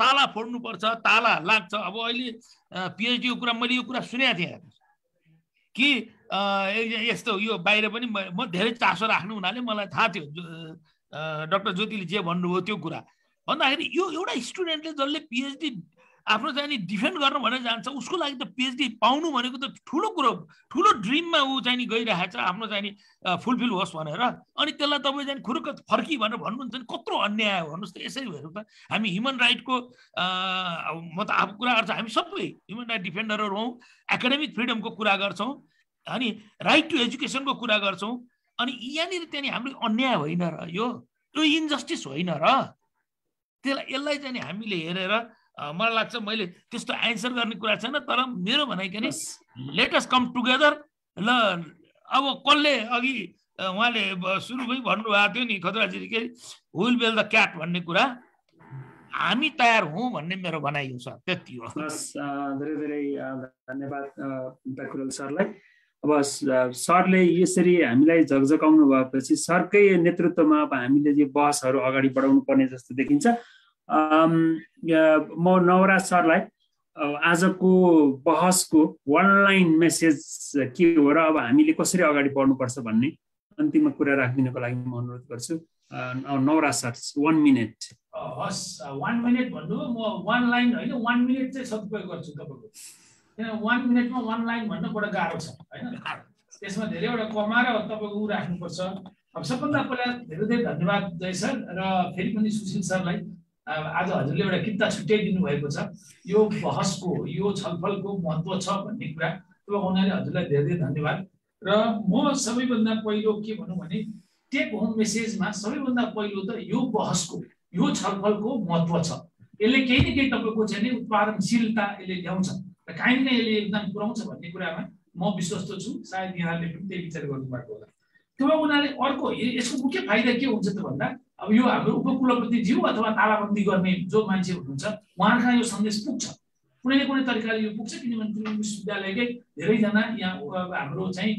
ताला फोड्नुपर्छ ताला लाग्छ। अब अहिले पिएचडीको कुरा मैले यो कुरा सुनेको थिएँ। कि यस्तो यो बाहिर पनि म धेरै चासो राख्नु हुनाले मलाई थाहा थियो डक्टर ज्योतिले जे भन्नुभयो त्यो कुरा। भन्दाखेरि यो एउटा स्टुडेन्टले जसले पिएचडी आफ्नो चाहिँ नि डिफेन्ड गर्नु भनेर जान्छ उसको लागि त पिएचडी पाउनु भनेको त ठुलो कुरो ठुलो ड्रिममा ऊ चाहिँ नि छ आफ्नो चाहिँ नि फुलफिल होस् भनेर। अनि त्यसलाई तपाईँ चाहिँ खुरुक फर्की भनेर भन्नुहुन्छ नि कत्रो अन्याय हो। भन्नुहोस् त यसरी हेरौँ त हामी ह्युमन राइटको म त आफू कुरा गर्छु हामी सबै ह्युमन राइट डिफेन्डरहरू हौँ एकाडेमिक फ्रिडमको कुरा गर्छौँ अनि राइट टु एजुकेसनको कुरा गर्छौँ अनि यहाँनिर त्यहाँनिर हाम्रो अन्याय होइन र यो यो इन्जस्टिस होइन र। त्यसलाई यसलाई चाहिँ हामीले हेरेर मलाई लाग्छ मैले त्यस्तो एन्सर गर्ने कुरा छैन तर मेरो भनाइ के भने लेटेस्ट कम टुगेदर ल अब कसले अघि उहाँले सुरुमै भन्नुभएको थियो नि खतराजी के विल बेल द क्याट भन्ने कुरा। हामी तयार हौँ भन्ने मेरो भनाइ हो सर त्यति हो। धेरै धेरै धन्यवाद सरलाई। अब सरले यसरी हामीलाई झकझकाउनु भएपछि सरकै नेतृत्वमा अब हामीले यो बहसहरू अगाडि बढाउनु पर्ने जस्तो देखिन्छ। म नवराज सरलाई आजको बहसको लाइन मेसेज के हो र अब हामीले कसरी अगाडि बढ्नुपर्छ भन्ने अन्तिममा कुरा राखिदिनको लागि म अनुरोध गर्छु। नवराज सर वान मिनट हस् वान मिनट भन्नु म वान लाइन होइन वान मिनट चाहिँ सदुपयोग गर्छु तपाईँको। किन वान मिनटमा वान लाइन भन्न बडो गाह्रो छ होइन? त्यसमा धेरैवटा कमाएर तपाईँको ऊ राख्नुपर्छ। अब सबभन्दा पहिला धेरै धेरै धन्यवाद जय सर र फेरि पनि सुशील सरलाई। आज हजुरले एउटा किता छुट्याइदिनु भएको छ। यो बहसको यो छलफलको महत्त्व छ भन्ने कुरा। त्यो हुनाले हजुरलाई धेरै धेरै धन्यवाद। र म सबैभन्दा पहिलो के भनौँ भने टेक होम मेसेजमा सबैभन्दा पहिलो त यो बहसको यो छलफलको महत्त्व छ। यसले केही न केही तपाईँको चाहिँ नि उत्पादनशीलता यसले ल्याउँछ। र काहीँ न यसले योगदान पुऱ्याउँछ भन्ने कुरामा म विश्वस्त छु। सायद यहाँले पनि त्यही विचार गर्नुभएको होला। त्यो हुनाले अर्को यसको मुख्य फाइदा के हुन्छ त भन्दा अब यो हाम्रो उपकुलपतिज्यू अथवा तालाबन्दी गर्ने जो मान्छे हुनुहुन्छ उहाँहरूका यो सन्देश पुग्छ। कुनै न कुनै तरिकाले यो पुग्छ किनभने त्रिभुवन विश्वविद्यालयकै धेरैजना यहाँ हाम्रो चाहिँ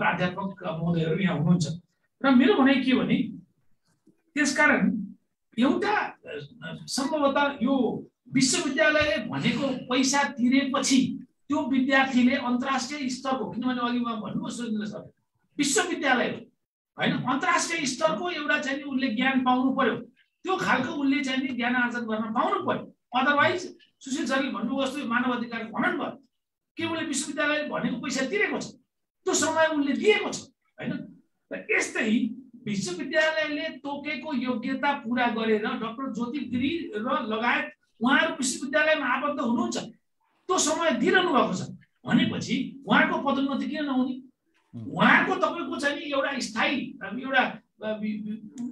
प्राध्यापक महोदयहरू यहाँ हुनुहुन्छ। र मेरो भनाइ के भने त्यसकारण एउटा सम्भवतः यो विश्वविद्यालयले भनेको पैसा तिरेपछि त्यो विद्यार्थीले अन्तर्राष्ट्रिय स्तरको किनभने अघि उहाँ भन्नुभयो सर विश्वविद्यालय हो। होइन? अन्तर्राष्ट्रिय स्तरको एउटा चाहिँ नि उसले ज्ञान पाउनु पर्यो। त्यो खालको उसले चाहिँ नि ज्ञान आर्जन गर्न पाउनु पर्यो। अदरवाइज सुशील सरले भन्नुभयो जस्तो मानव अधिकार भनन भयो। के उसले विश्वविद्यालयले भनेको पैसा तिरेको छ? त्यो समय उसले दिएको छ होइन? र यस्तै विश्वविद्यालयले तोकेको योग्यता पुरा गरेर डक्टर ज्योति गिरी र लगायत उहाँहरू विश्वविद्यालयमा आबद्ध हुनुहुन्छ। त्यो समय दिइरहनु भएको छ। भनेपछि उहाँको पदोन्नति किन नहुने? उहाँको तपाईँको चाहिँ नि एउटा स्थायी एउटा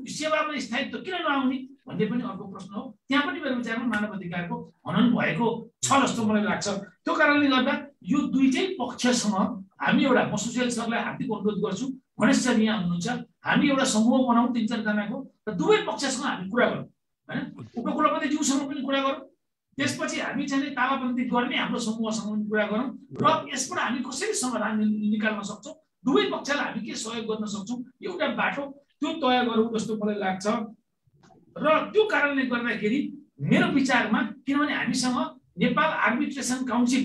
सेवामा स्थायित्व किन नआउने भन्ने पनि अर्को प्रश्न हो। त्यहाँ पनि मेरो विचारमा मानव अधिकारको हनन भएको छ जस्तो मलाई लाग्छ। त्यो कारणले गर्दा यो दुइटै पक्षसँग हामी एउटा म सुशील सरलाई हार्दिक अनुरोध गर्छु गणेश सर यहाँ हुनुहुन्छ हामी एउटा समूह बनाऊ तिन चारजनाको र दुवै पक्षसँग हामी कुरा गरौँ होइन? उपकुलपति ज्यूसँग पनि कुरा गरौँ। त्यसपछि हामी चाहिँ तालाबन्दी गर्ने हाम्रो समूहसँग पनि कुरा गरौँ र यसबाट हामी कसरी समाधान निकाल्न सक्छौँ? दुवै पक्षलाई हामी के सहयोग गर्न सक्छौँ? एउटा बाटो त्यो तय गरौँ जस्तो मलाई लाग्छ। र त्यो कारणले गर्दाखेरि मेरो विचारमा किनभने हामीसँग नेपाल आर्बिट्रेसन काउन्सिल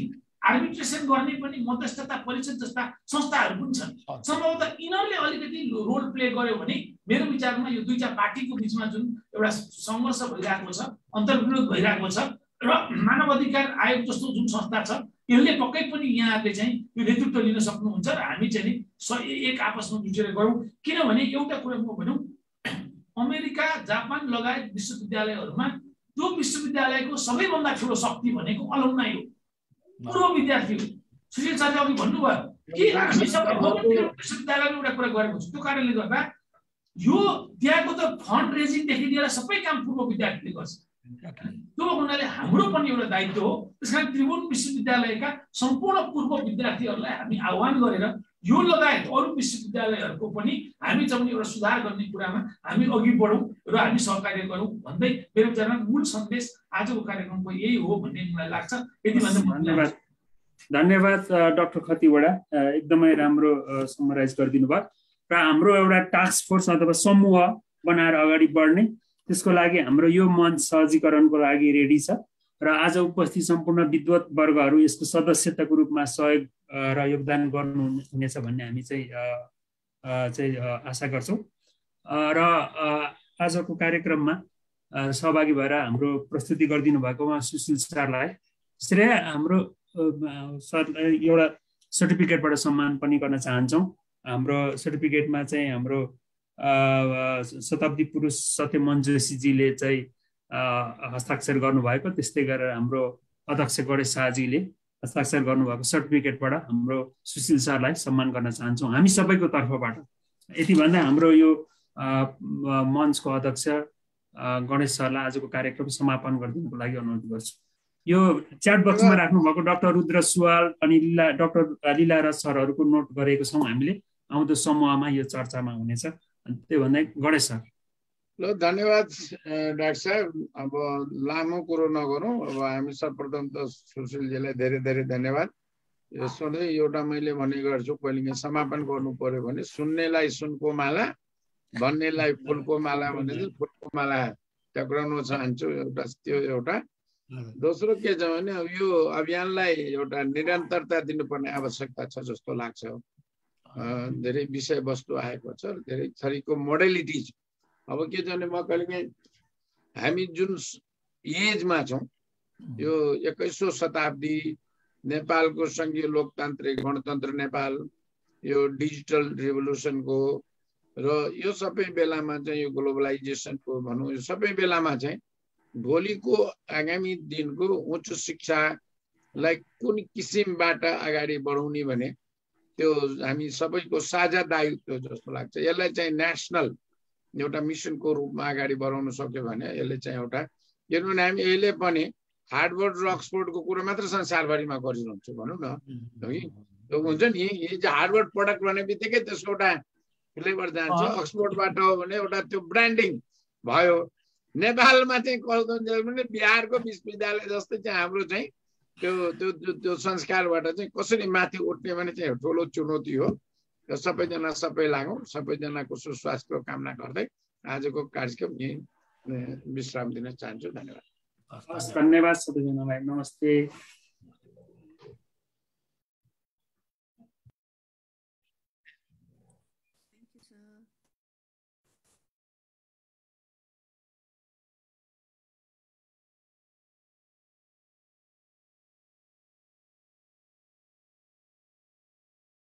आर्बिट्रेसन गर्ने पनि मध्यस्थता परिषद जस्ता संस्थाहरू पनि छन्। सम्भवतः यिनीहरूले अलिकति रोल प्ले गर्यो भने मेरो विचारमा यो दुईटा पार्टीको बिचमा जुन एउटा सङ्घर्ष भइरहेको छ अन्तर्विरोध भइरहेको छ र मानव अधिकार आयोग जस्तो जुन संस्था छ यसले पक्कै पनि यहाँले चाहिँ यो नेतृत्व लिन सक्नुहुन्छ र हामी चाहिँ नि एक आपसमा जुटेर गरौँ। किनभने एउटा कुरा म भनौँ अमेरिका जापान लगायत विश्वविद्यालयहरूमा त्यो विश्वविद्यालयको सबैभन्दा ठुलो शक्ति भनेको अलमनाइ हो। पूर्व विद्यार्थी हो। सुशील सरले अघि भन्नुभयो कि हामी सबै विश्वविद्यालयमा एउटा कुरा गरेको छु। त्यो कारणले गर्दा यो त्यहाँको त फन्ड रेजिङदेखि लिएर सबै काम पूर्व विद्यार्थीले गर्छ। त्यो हुनाले हाम्रो पनि एउटा दायित्व हो। त्यस कारण त्रिभुवन विश्वविद्यालयका सम्पूर्ण पूर्व विद्यार्थीहरूलाई हामी आह्वान गरेर यो लगायत अरू विश्वविद्यालयहरूको पनि हामी चाहिँ एउटा सुधार गर्ने कुरामा हामी अघि बढौँ र हामी सहकार्य गरौँ भन्दै मेरो विचारमा मूल सन्देश आजको कार्यक्रमको यही हो भन्ने मलाई लाग्छ। यति भन्दा धन्यवाद। धन्यवाद डक्टर खतिवडा। एकदमै राम्रो समराइज गरिदिनु भयो र हाम्रो एउटा टास्क फोर्स अथवा समूह बनाएर अगाडि बढ्ने त्यसको लागि हाम्रो यो मञ्च सहजीकरणको लागि रेडी छ। र आज उपस्थित सम्पूर्ण विद्वत वर्गहरू यसको सदस्यताको रूपमा सहयोग र योगदान गर्नु हुनेछ भन्ने हामी चाहिँ चाहिँ आशा गर्छौँ। र आजको कार्यक्रममा सहभागी भएर हाम्रो प्रस्तुति गरिदिनु भएको उहाँ सुशील सरलाई श्रेय हाम्रो सरलाई एउटा सर्टिफिकेटबाट सम्मान पनि गर्न चाहन्छौँ। हाम्रो सर्टिफिकेटमा चाहिँ हाम्रो शताब्दी पुरुष सत्यमन जोशीजीले चाहिँ हस्ताक्षर गर्नुभएको त्यस्तै गरेर हाम्रो अध्यक्ष गणेश शाहजीले हस्ताक्षर गर्नुभएको सर्टिफिकेटबाट हाम्रो सुशील सरलाई सम्मान गर्न चाहन्छौँ। हामी सबैको तर्फबाट। यति भन्दा हाम्रो यो मञ्चको अध्यक्ष गणेश सरलाई आजको कार्यक्रम समापन गरिदिनुको लागि अनुरोध गर्छु। यो च्याट बक्समा राख्नुभएको डक्टर रुद्र सुवाल अनि लिला डक्टर लिला राज सरहरूको नोट गरेको छौँ हामीले। आउँदो समूहमा यो चर्चामा हुनेछ। त्यो भन्दा गणेश सर। ल धन्यवाद डाक्टर साहब। अब लामो कुरो नगरौँ अब हामी सर्वप्रथम त सुशीलजीलाई धेरै धेरै धन्यवाद। यो सधैँ एउटा मैले भने गर्छु कहिले समापन गर्नु पर्यो भने सुन्नेलाई सुनको माला भन्नेलाई फुलको माला भने चाहिँ फुलको माला टक्राउन चाहन्छु एउटा त्यो एउटा। दोस्रो के छ भने यो अभियानलाई एउटा निरन्तरता दिनुपर्ने आवश्यकता छ जस्तो लाग्छ धेरै विषयवस्तु आएको छ धेरै थरीको मोडेलिटिज अब के छ भने म कहिले हामी जुन एजमा छौँ यो एक्काइसौँ शताब्दी नेपालको सङ्घीय लोकतान्त्रिक गणतन्त्र नेपाल यो डिजिटल रिभोल्युसनको र यो सबै बेलामा चाहिँ यो ग्लोबलाइजेसनको भनौँ यो सबै बेलामा चाहिँ भोलिको आगामी दिनको उच्च शिक्षालाई कुन किसिमबाट अगाडि बढाउने भने त्यो हामी सबैको साझा दायित्व जस्तो लाग्छ। यसलाई चाहिँ नेसनल एउटा मिसनको रूपमा अगाडि बढाउन सक्यो भने यसले चाहिँ एउटा किनभने हामी यसले पनि हार्डवर्ड र अक्सफोर्डको कुरो मात्र संसारभरिमा गरिरहन्छौँ भनौँ न। है हुन्छ नि चाहिँ हार्डवर्ड प्रडक्ट भने बित्तिकै त्यसको एउटा फ्लेभर जान्छ। अक्सफोर्डबाट हो भने एउटा त्यो ब्रान्डिङ भयो। नेपालमा चाहिँ कस्तो भने बिहारको विश्वविद्यालय जस्तै चाहिँ हाम्रो चाहिँ त्यो त्यो त्यो संस्कारबाट चाहिँ कसरी माथि उठ्ने भने चाहिँ ठुलो चुनौती हो। र सबैजना सबै लागौँ सबैजनाको सुस्वास्थ्यको कामना गर्दै आजको कार्यक्रम यहीँ विश्राम दिन चाहन्छु। धन्यवाद। धन्यवाद सबैजनालाई। नमस्ते।